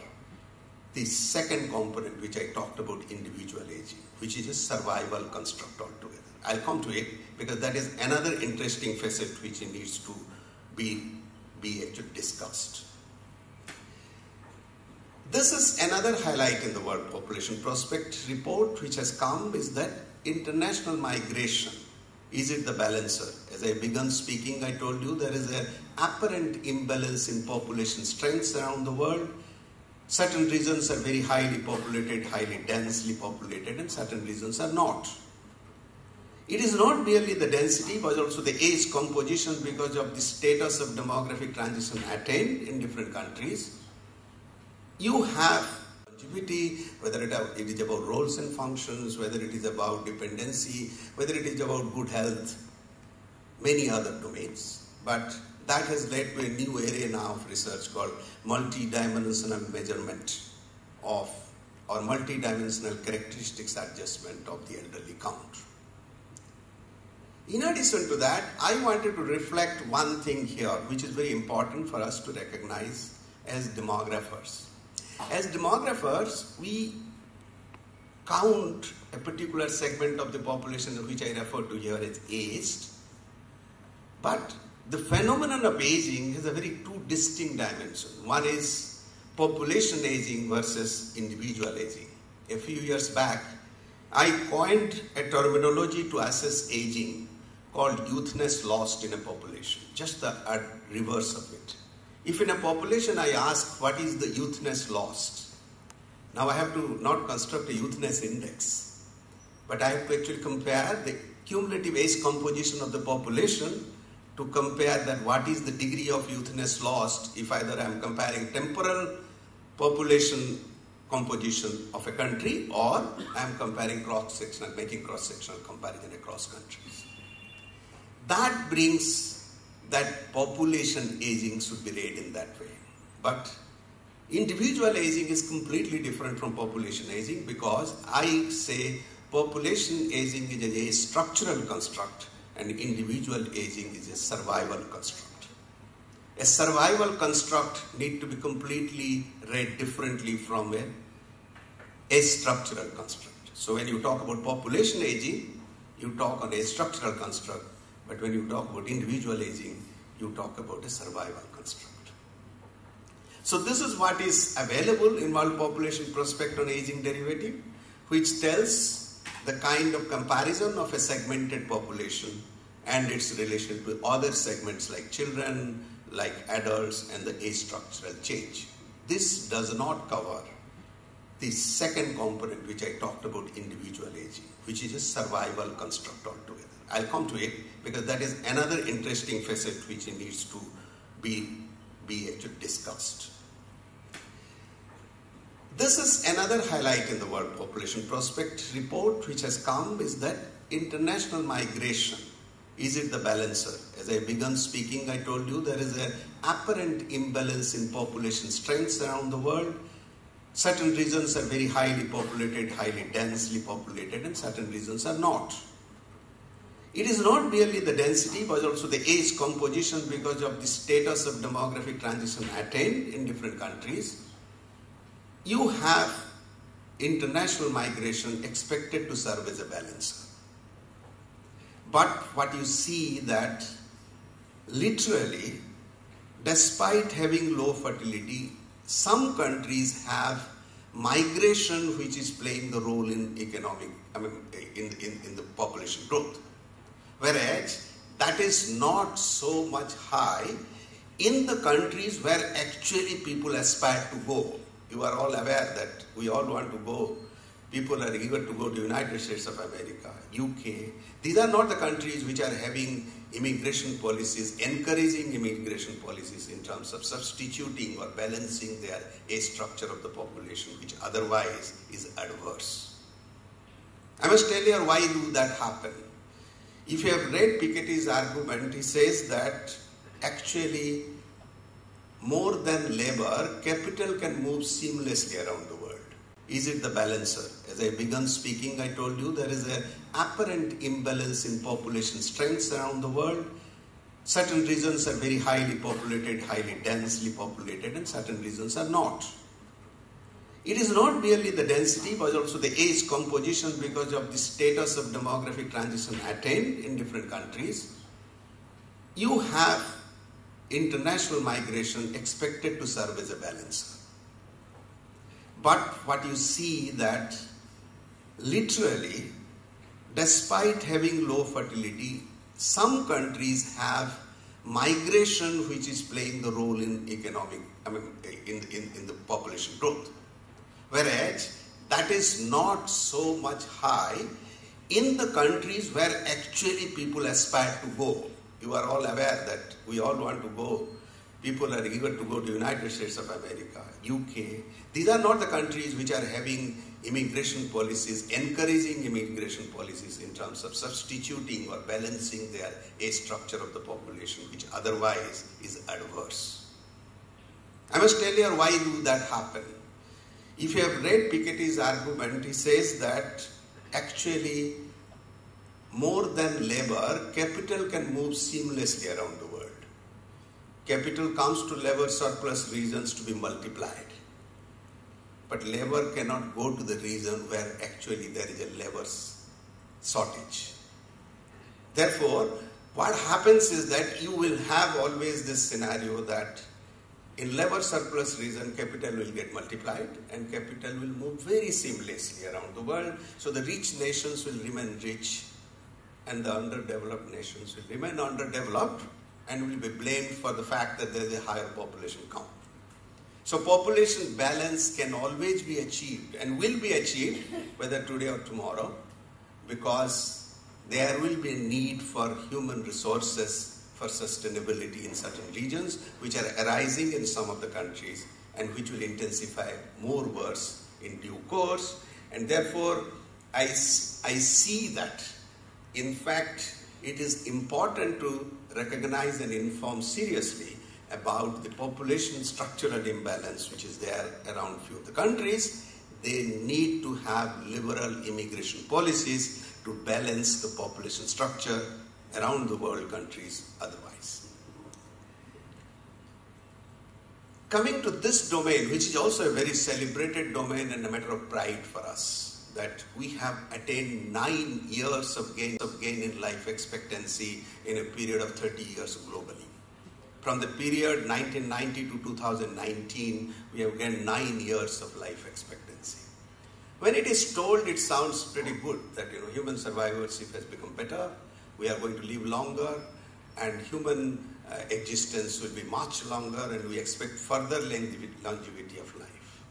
the second component which I talked about individual aging, which is a survival construct altogether. I'll come to it because that is another interesting facet which needs to be, be actually discussed. This is another highlight in the World Population Prospect report which has come is that international migration is it the balancer? As I began speaking, I told you there is an apparent imbalance in population strengths around the world. Certain regions are very highly populated, highly densely populated, and certain regions are not. It is not merely the density, but also the age composition because of the status of demographic transition attained in different countries. You have longevity, whether it, is about roles and functions, whether it is about dependency, whether it is about good health, many other domains. But that has led to a new area now of research called multidimensional measurement of or multidimensional characteristics adjustment of the elderly count. In addition to that, I wanted to reflect one thing here which is very important for us to recognize as demographers. As demographers, we count a particular segment of the population which I refer to here as aged. But the phenomenon of aging has a very two distinct dimensions. One is population aging versus individual aging. A few years back, I coined a terminology to assess aging called youthness lost in a population, just the reverse of it. If in a population I ask what is the youthness lost, now I have to not construct a youthness index, but I have to actually compare the cumulative age composition of the population to compare that what is the degree of youthness lost if either I am comparing temporal population composition of a country or I am comparing cross-sectional, making cross-sectional comparison across countries. That brings that population aging should be read in that way. But individual aging is completely different from population aging because I say population aging is a structural construct and individual aging is a survival construct. A survival construct need to be completely read differently from a, a structural construct. So when you talk about population aging, you talk on a structural construct but when you talk about individual aging, you talk about a survival construct. So this is what is available in World Population Prospect on Aging Derivative, which tells the kind of comparison of a segmented population and its relation to other segments like children, like adults, and the age structural change. This does not cover the second component which I talked about individual aging, which is a survival construct altogether. I'll come to it because that is another interesting facet which needs to be, be actually discussed. This is another highlight in the World Population Prospect report which has come is that international migration is it the balancer? As I began speaking, I told you there is an apparent imbalance in population strengths around the world. Certain regions are very highly populated, highly densely populated, and certain regions are not. It is not merely the density but also the age composition because of the status of demographic transition attained in different countries. You have international migration expected to serve as a balancer. But what you see that literally, despite having low fertility, some countries have migration which is playing the role in economic, I mean, in, in, in the population growth. Whereas that is not so much high in the countries where actually people aspire to go. You are all aware that we all want to go. People are eager to go to United States of America, UK. These are not the countries which are having immigration policies, encouraging immigration policies in terms of substituting or balancing their age structure of the population, which otherwise is adverse. I must tell you why do that happen. If you have read Piketty's argument, he says that actually more than labor, capital can move seamlessly around the world. Is it the balancer? As I began speaking, I told you there is an apparent imbalance in population strengths around the world. Certain regions are very highly populated, highly densely populated, and certain regions are not. It is not merely the density, but also the age composition because of the status of demographic transition attained in different countries. You have international migration expected to serve as a balancer. But what you see that literally, despite having low fertility, some countries have migration which is playing the role in economic, I mean, in, in, in the population growth. Whereas that is not so much high in the countries where actually people aspire to go. You are all aware that we all want to go people are eager to go to United States of America, UK. These are not the countries which are having immigration policies, encouraging immigration policies in terms of substituting or balancing their age structure of the population, which otherwise is adverse. I must tell you why do that happen. If you have read Piketty's argument, he says that actually more than labor, capital can move seamlessly around the world capital comes to labor surplus regions to be multiplied. But labor cannot go to the region where actually there is a labor shortage. Therefore, what happens is that you will have always this scenario that in labor surplus region, capital will get multiplied and capital will move very seamlessly around the world. So the rich nations will remain rich and the underdeveloped nations will remain underdeveloped and will be blamed for the fact that there is a higher population count. So population balance can always be achieved and will be achieved whether today or tomorrow because there will be a need for human resources for sustainability in certain regions which are arising in some of the countries and which will intensify more worse in due course. And therefore I, I see that in fact it is important to recognize and inform seriously about the population structural imbalance which is there around few of the countries, they need to have liberal immigration policies to balance the population structure around the world countries otherwise. Coming to this domain, which is also a very celebrated domain and a matter of pride for us, that we have attained nine years of gain, of gain in life expectancy in a period of 30 years globally. From the period 1990 to 2019, we have gained nine years of life expectancy. When it is told, it sounds pretty good that you know human survivorship has become better, we are going to live longer, and human uh, existence will be much longer, and we expect further longevity of life.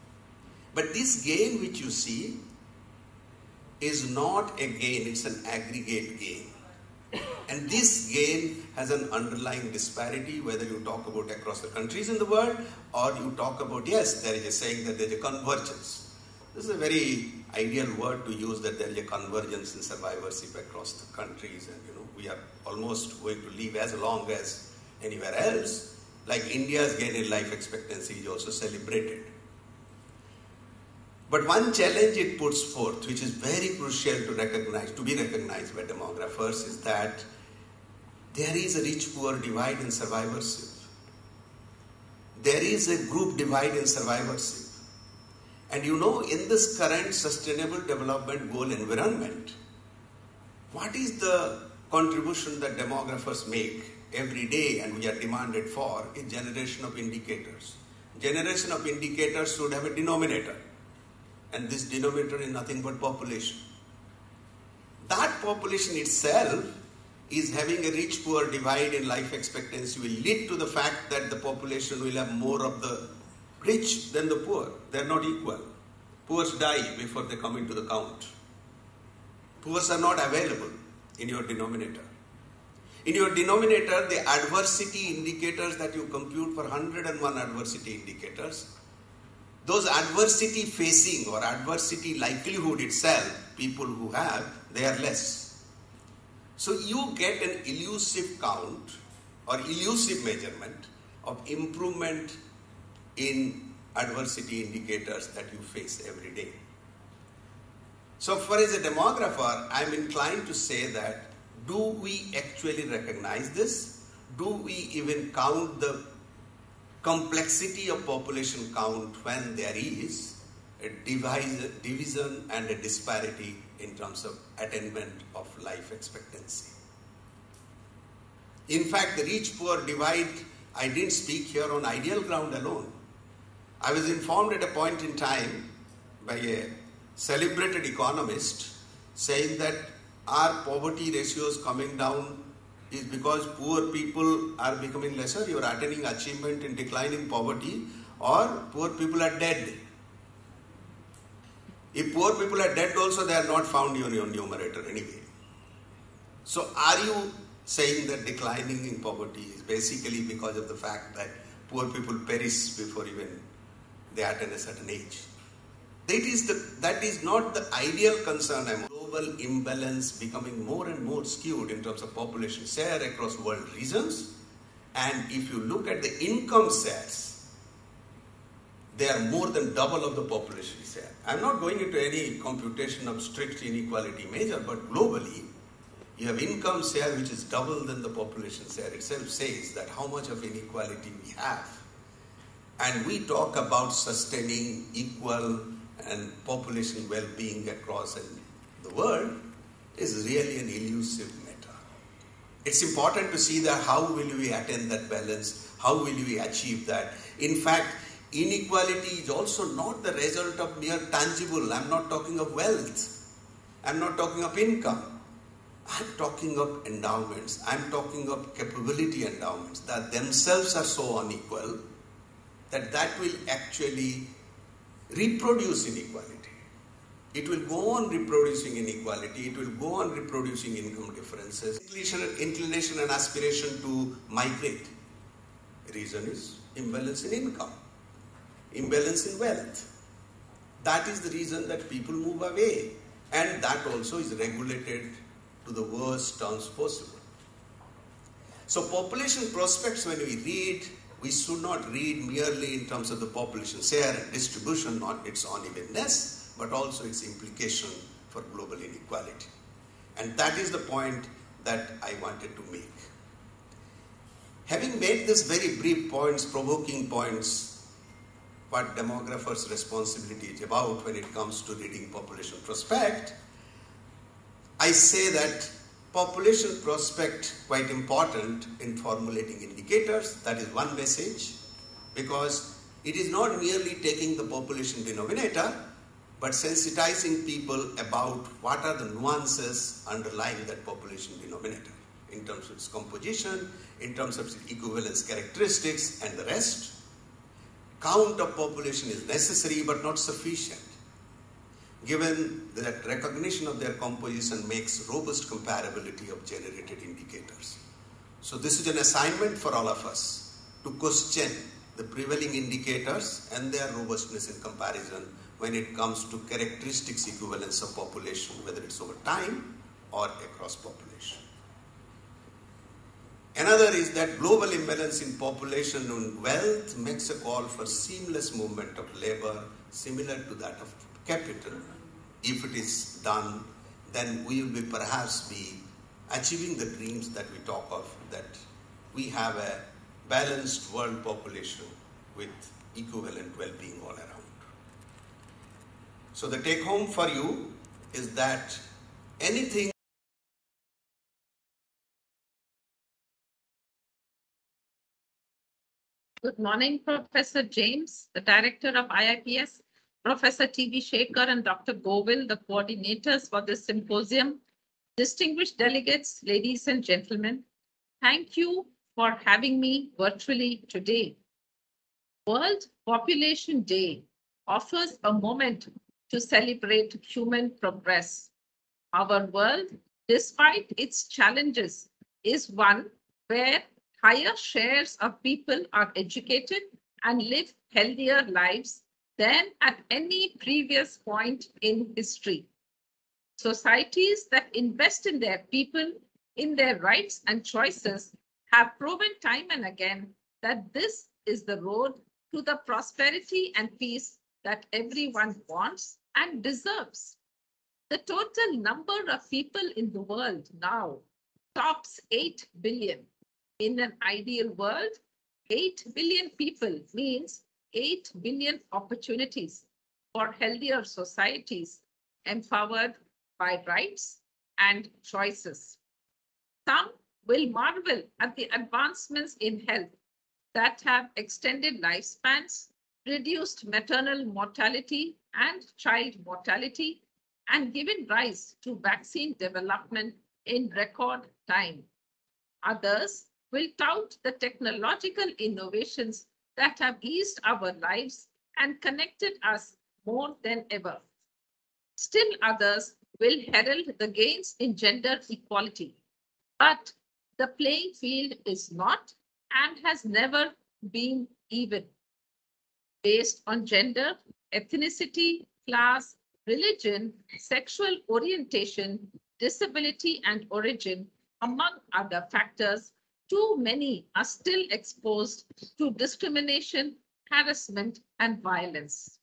But this gain which you see is not a gain, it's an aggregate gain. And this gain has an underlying disparity, whether you talk about across the countries in the world or you talk about, yes, there is a saying that there is a convergence. This is a very ideal word to use that there is a convergence in survivorship across the countries and you know we are almost going to live as long as anywhere else. Like India's gain in life expectancy is also celebrated. But one challenge it puts forth, which is very crucial to recognize, to be recognized by demographers, is that there is a rich-poor divide in survivorship. There is a group divide in survivorship. And you know, in this current sustainable development goal environment, what is the contribution that demographers make every day and we are demanded for is generation of indicators. Generation of indicators should have a denominator and this denominator is nothing but population. That population itself is having a rich poor divide in life expectancy will lead to the fact that the population will have more of the rich than the poor. They're not equal. Poors die before they come into the count. Poors are not available in your denominator. In your denominator, the adversity indicators that you compute for 101 adversity indicators, those adversity facing or adversity likelihood itself, people who have, they are less. So you get an elusive count or elusive measurement of improvement in adversity indicators that you face every day. So, for as a demographer, I'm inclined to say that do we actually recognize this? Do we even count the complexity of population count when there is a division and a disparity in terms of attainment of life expectancy? In fact, the rich poor divide, I didn't speak here on ideal ground alone. I was informed at a point in time by a celebrated economist saying that our poverty ratios coming down is because poor people are becoming lesser, you are attaining achievement in declining poverty, or poor people are dead. If poor people are dead also, they are not found in your numerator anyway. So are you saying that declining in poverty is basically because of the fact that poor people perish before even they attain a certain age? That is, the, that is not the ideal concern. I'm global imbalance becoming more and more skewed in terms of population share across world regions. And if you look at the income shares, they are more than double of the population share. I'm not going into any computation of strict inequality measure, but globally, you have income share which is double than the population share itself says that how much of inequality we have. And we talk about sustaining equal and population well-being across the world is really an elusive matter. It's important to see that how will we attain that balance, how will we achieve that. In fact, inequality is also not the result of mere tangible, I'm not talking of wealth, I'm not talking of income. I'm talking of endowments, I'm talking of capability endowments that themselves are so unequal that that will actually reproduce inequality. It will go on reproducing inequality, it will go on reproducing income differences. Inclination and aspiration to migrate. Reason is imbalance in income, imbalance in wealth. That is the reason that people move away. And that also is regulated to the worst terms possible. So population prospects when we read we should not read merely in terms of the population share and distribution, not its unevenness, but also its implication for global inequality. And that is the point that I wanted to make. Having made this very brief points, provoking points, what demographers' responsibility is about when it comes to reading population prospect, I say that population prospect quite important in formulating indicators. That is one message because it is not merely taking the population denominator but sensitizing people about what are the nuances underlying that population denominator in terms of its composition, in terms of its equivalence characteristics and the rest. Count of population is necessary but not sufficient given that recognition of their composition makes robust comparability of generated indicators. So this is an assignment for all of us to question the prevailing indicators and their robustness in comparison when it comes to characteristics equivalence of population, whether it's over time or across population. Another is that global imbalance in population and wealth makes a call for seamless movement of labor similar to that of capital, if it is done, then we will be perhaps be achieving the dreams that we talk of, that we have a balanced world population with equivalent well-being all around. So the take home for you is that anything Good morning, Professor James, the Director of IIPS. Professor T.V. Sekher and Dr. Govil, the coordinators for this symposium, distinguished delegates, ladies and gentlemen, thank you for having me virtually today. World Population Day offers a moment to celebrate human progress. Our world, despite its challenges, is one where higher shares of people are educated and live healthier lives than at any previous point in history. Societies that invest in their people, in their rights and choices, have proven time and again that this is the road to the prosperity and peace that everyone wants and deserves. The total number of people in the world now tops 8 billion. In an ideal world, 8 billion people means 8 billion opportunities for healthier societies empowered by rights and choices. Some will marvel at the advancements in health that have extended lifespans, reduced maternal mortality and child mortality, and given rise to vaccine development in record time. Others will tout the technological innovations that have eased our lives and connected us more than ever. Still others will herald the gains in gender equality. But the playing field is not and has never been even. Based on gender, ethnicity, class, religion, sexual orientation, disability, and origin, among other factors, too many are still exposed to discrimination, harassment, and violence.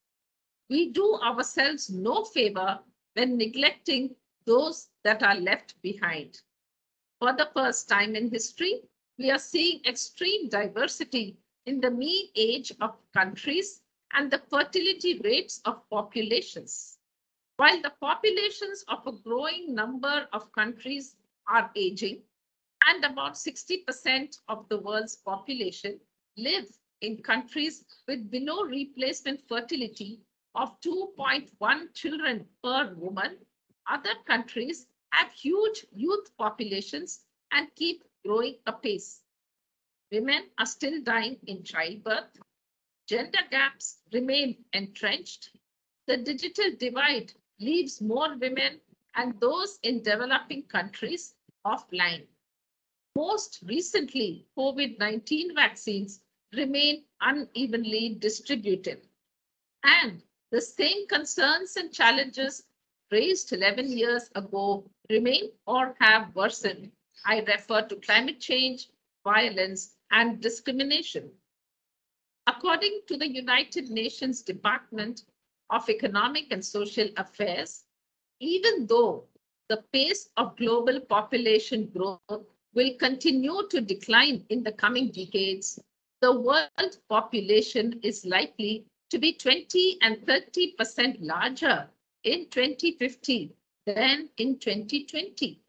We do ourselves no favor when neglecting those that are left behind. For the first time in history, we are seeing extreme diversity in the mean age of countries and the fertility rates of populations. While the populations of a growing number of countries are aging, and about 60% of the world's population live in countries with below replacement fertility of 2.1 children per woman, other countries have huge youth populations and keep growing apace. Women are still dying in childbirth. Gender gaps remain entrenched. The digital divide leaves more women and those in developing countries offline. Most recently, COVID-19 vaccines remain unevenly distributed. And the same concerns and challenges raised 11 years ago remain or have worsened. I refer to climate change, violence, and discrimination. According to the United Nations Department of Economic and Social Affairs, even though the pace of global population growth will continue to decline in the coming decades, the world population is likely to be 20 and 30% larger in 2050 than in 2020.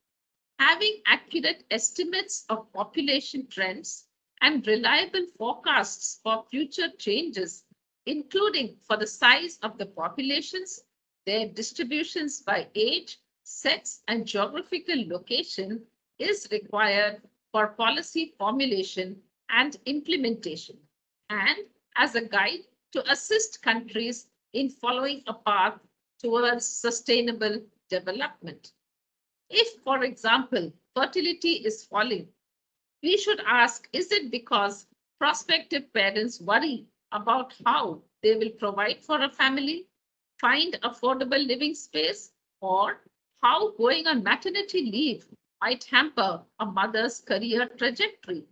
Having accurate estimates of population trends and reliable forecasts for future changes, including for the size of the populations, their distributions by age, sex, and geographical location is required for policy formulation and implementation, and as a guide to assist countries in following a path towards sustainable development. If, for example, fertility is falling, we should ask, is it because prospective parents worry about how they will provide for a family, find affordable living space, or how going on maternity leave might hamper a mother's career trajectory.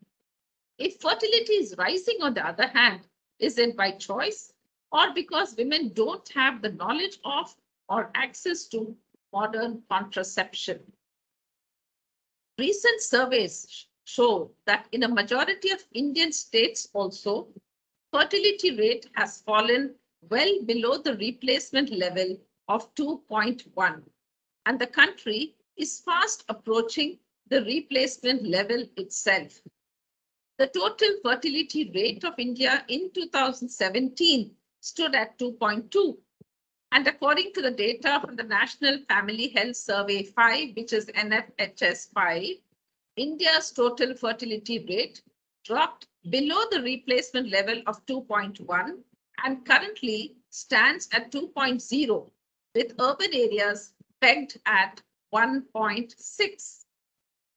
If fertility is rising, on the other hand, is it by choice or because women don't have the knowledge of or access to modern contraception? Recent surveys show that in a majority of Indian states also, fertility rate has fallen well below the replacement level of 2.1 and the country is fast approaching the replacement level itself. The total fertility rate of India in 2017 stood at 2.2. And according to the data from the National Family Health Survey 5, which is NFHS 5, India's total fertility rate dropped below the replacement level of 2.1 and currently stands at 2.0, with urban areas pegged at 1.6.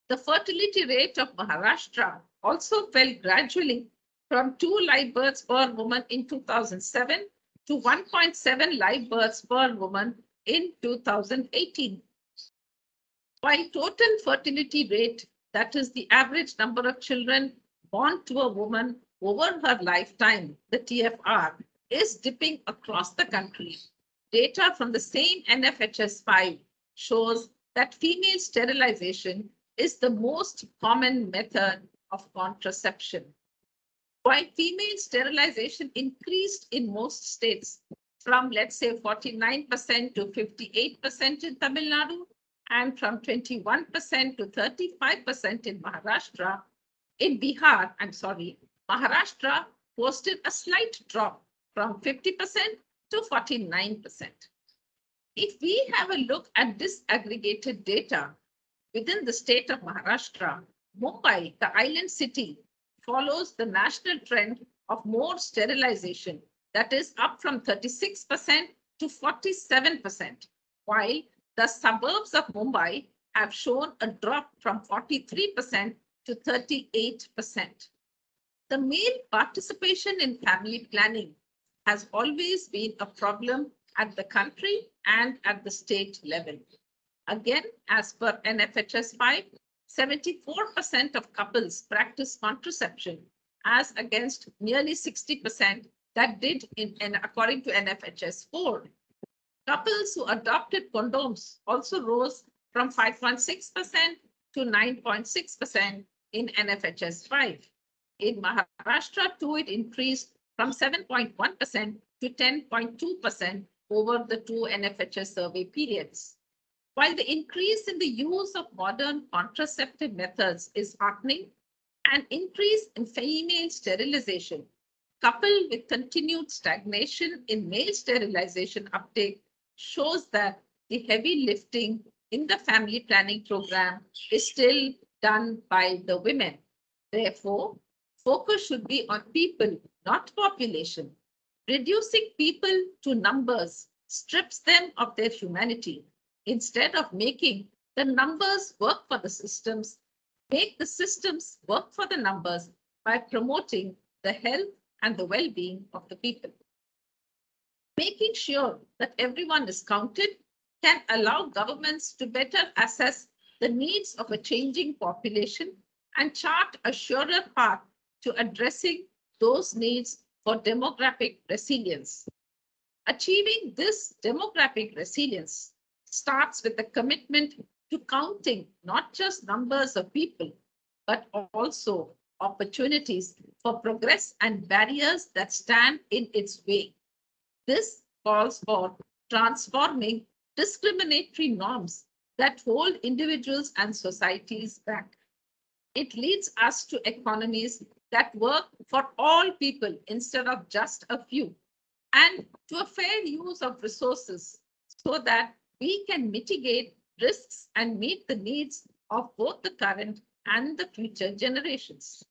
The fertility rate of Maharashtra also fell gradually from two live births per woman in 2007 to 1.7 live births per woman in 2018. While total fertility rate, that is the average number of children born to a woman over her lifetime, the TFR, is dipping across the country. Data from the same NFHS 5 shows that female sterilization is the most common method of contraception. While female sterilization increased in most states from, let's say, 49% to 58% in Tamil Nadu and from 21% to 35% in Maharashtra, in Bihar, I'm sorry, Maharashtra posted a slight drop from 50% to 49%. If we have a look at disaggregated data within the state of Maharashtra, Mumbai, the island city, follows the national trend of more sterilization, that is up from 36% to 47%, while the suburbs of Mumbai have shown a drop from 43% to 38%. The male participation in family planning has always been a problem at the country and at the state level. Again, as per NFHS 5, 74% of couples practice contraception as against nearly 60% that did in, in according to NFHS 4. Couples who adopted condoms also rose from 5.6% to 9.6% in NFHS 5. In Maharashtra, too, it increased from 7.1% to 10.2% over the two NFHS survey periods. While the increase in the use of modern contraceptive methods is heartening, an increase in female sterilization, coupled with continued stagnation in male sterilization uptake, shows that the heavy lifting in the family planning program is still done by the women. Therefore, focus should be on people, not population. Reducing people to numbers strips them of their humanity instead of making the numbers work for the systems, make the systems work for the numbers by promoting the health and the well-being of the people. Making sure that everyone is counted can allow governments to better assess the needs of a changing population and chart a surer path to addressing those needs for demographic resilience. Achieving this demographic resilience starts with the commitment to counting not just numbers of people, but also opportunities for progress and barriers that stand in its way. This calls for transforming discriminatory norms that hold individuals and societies back. It leads us to economies that work for all people instead of just a few, and to a fair use of resources so that we can mitigate risks and meet the needs of both the current and the future generations.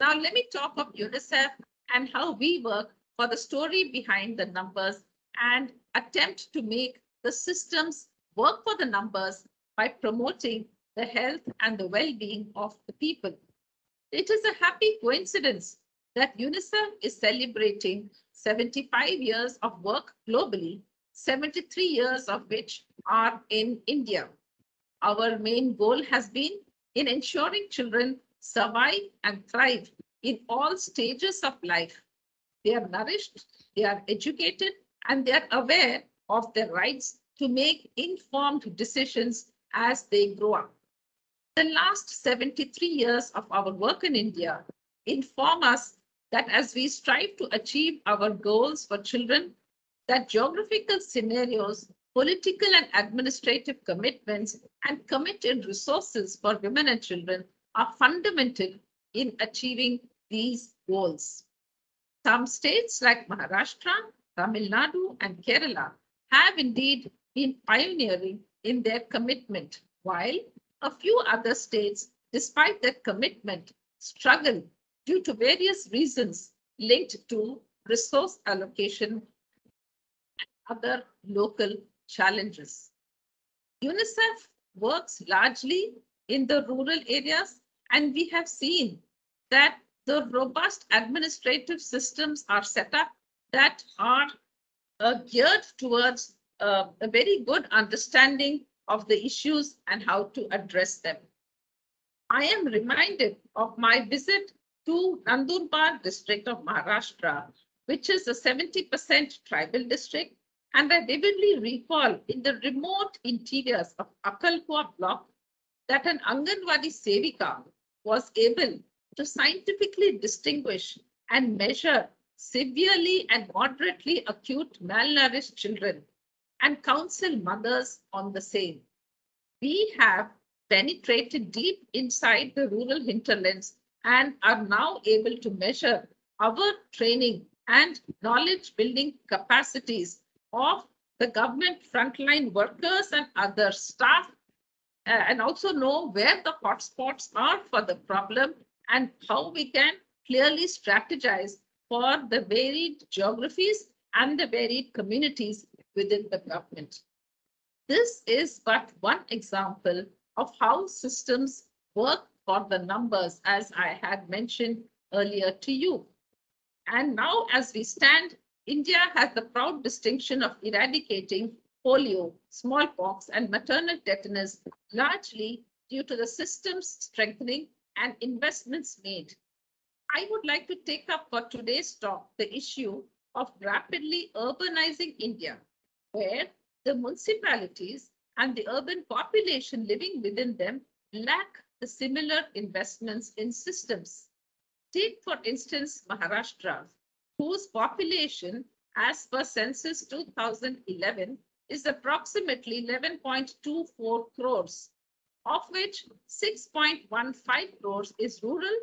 Now, let me talk of UNICEF and how we work for the story behind the numbers and attempt to make the systems work for the numbers by promoting the health and the well-being of the people. It is a happy coincidence that UNICEF is celebrating 75 years of work globally 73 years of which are in India. Our main goal has been in ensuring children survive and thrive in all stages of life. They are nourished, they are educated, and they are aware of their rights to make informed decisions as they grow up. The last 73 years of our work in India inform us that as we strive to achieve our goals for children that geographical scenarios, political and administrative commitments, and committed resources for women and children are fundamental in achieving these goals. Some states like Maharashtra, Tamil Nadu, and Kerala have indeed been pioneering in their commitment, while a few other states, despite their commitment, struggle due to various reasons linked to resource allocation and other local challenges. UNICEF works largely in the rural areas, and we have seen that the robust administrative systems are set up that are uh, geared towards uh, a very good understanding of the issues and how to address them. I am reminded of my visit to Nandurbar district of Maharashtra, which is a 70% tribal district. And I vividly recall in the remote interiors of Akalpur block that an Anganwadi Sevika was able to scientifically distinguish and measure severely and moderately acute malnourished children and counsel mothers on the same. We have penetrated deep inside the rural hinterlands and are now able to measure our training and knowledge building capacities of the government frontline workers and other staff uh, and also know where the hotspots are for the problem and how we can clearly strategize for the varied geographies and the varied communities within the government. This is but one example of how systems work for the numbers, as I had mentioned earlier to you. And now, as we stand, India has the proud distinction of eradicating polio, smallpox, and maternal tetanus, largely due to the system's strengthening and investments made. I would like to take up for today's talk the issue of rapidly urbanizing India, where the municipalities and the urban population living within them lack the similar investments in systems. Take, for instance, Maharashtra, whose population, as per Census 2011, is approximately 11.24 crores, of which 6.15 crores is rural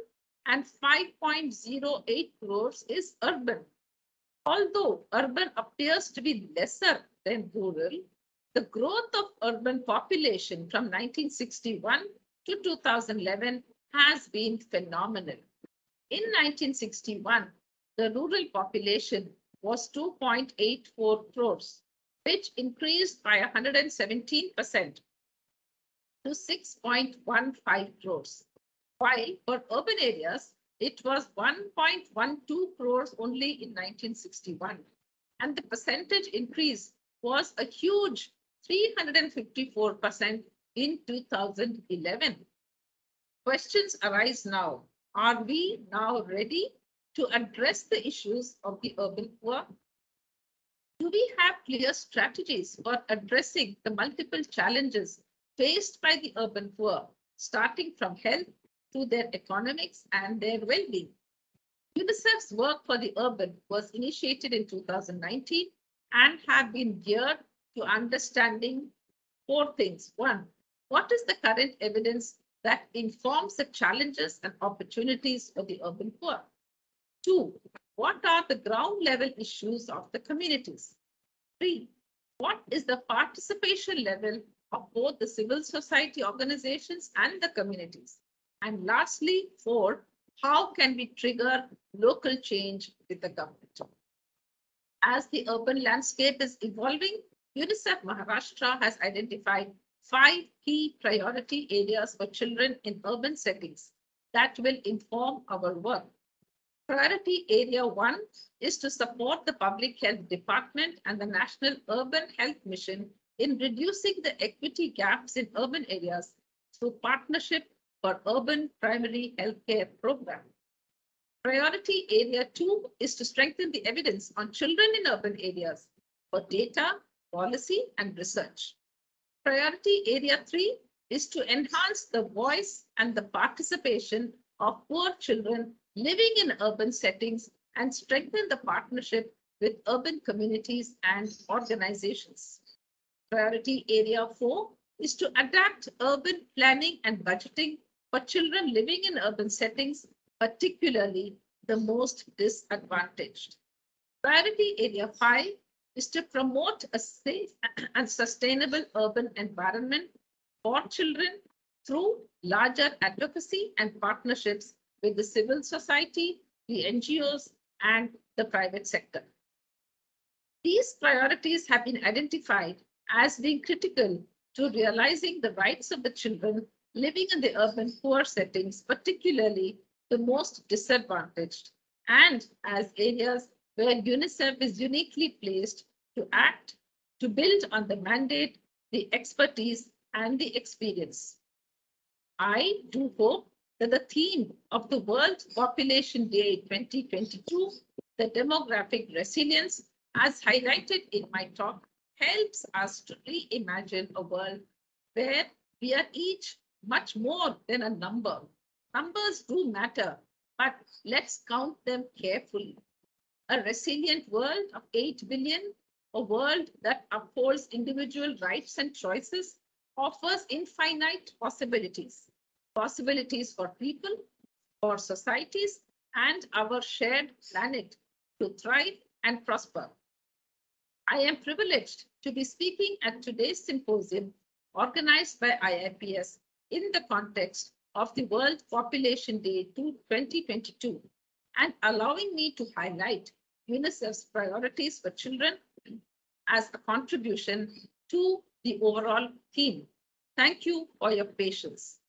and 5.08 crores is urban. Although urban appears to be lesser than rural, the growth of urban population from 1961 to 2011 has been phenomenal. In 1961, the rural population was 2.84 crores, which increased by 117% to 6.15 crores. While for urban areas, it was 1.12 crores only in 1961. And the percentage increase was a huge 354% in 2011. Questions arise now. Are we now ready to address the issues of the urban poor? Do we have clear strategies for addressing the multiple challenges faced by the urban poor, starting from health to their economics and their well-being? UNICEF's work for the urban was initiated in 2019 and have been geared to understanding four things. One, what is the current evidence that informs the challenges and opportunities for the urban poor? Two, what are the ground level issues of the communities? Three, what is the participation level of both the civil society organizations and the communities? And lastly, four, how can we trigger local change with the government? As the urban landscape is evolving, UNICEF Maharashtra has identified five key priority areas for children in urban settings that will inform our work. Priority area one is to support the public health department and the National Urban Health Mission in reducing the equity gaps in urban areas through partnership for urban primary healthcare program. Priority area two is to strengthen the evidence on children in urban areas for data policy and research. Priority area three is to enhance the voice and the participation of poor children living in urban settings and strengthen the partnership with urban communities and organizations. Priority area four is to adapt urban planning and budgeting for children living in urban settings, particularly the most disadvantaged. Priority area five is to promote a safe and sustainable urban environment for children through larger advocacy and partnerships with the civil society, the NGOs, and the private sector. These priorities have been identified as being critical to realizing the rights of the children living in the urban poor settings, particularly the most disadvantaged, and as areas where UNICEF is uniquely placed to act to build on the mandate, the expertise, and the experience. I do hope that the theme of the World Population Day 2022, the demographic resilience, as highlighted in my talk, helps us to reimagine a world where we are each much more than a number. Numbers do matter, but let's count them carefully. A resilient world of 8 billion, a world that upholds individual rights and choices, offers infinite possibilities. Possibilities for people, for societies, and our shared planet to thrive and prosper. I am privileged to be speaking at today's symposium organized by IIPS in the context of the World Population Day 2022 and allowing me to highlight UNICEF's priorities for children as a contribution to the overall theme. Thank you for your patience.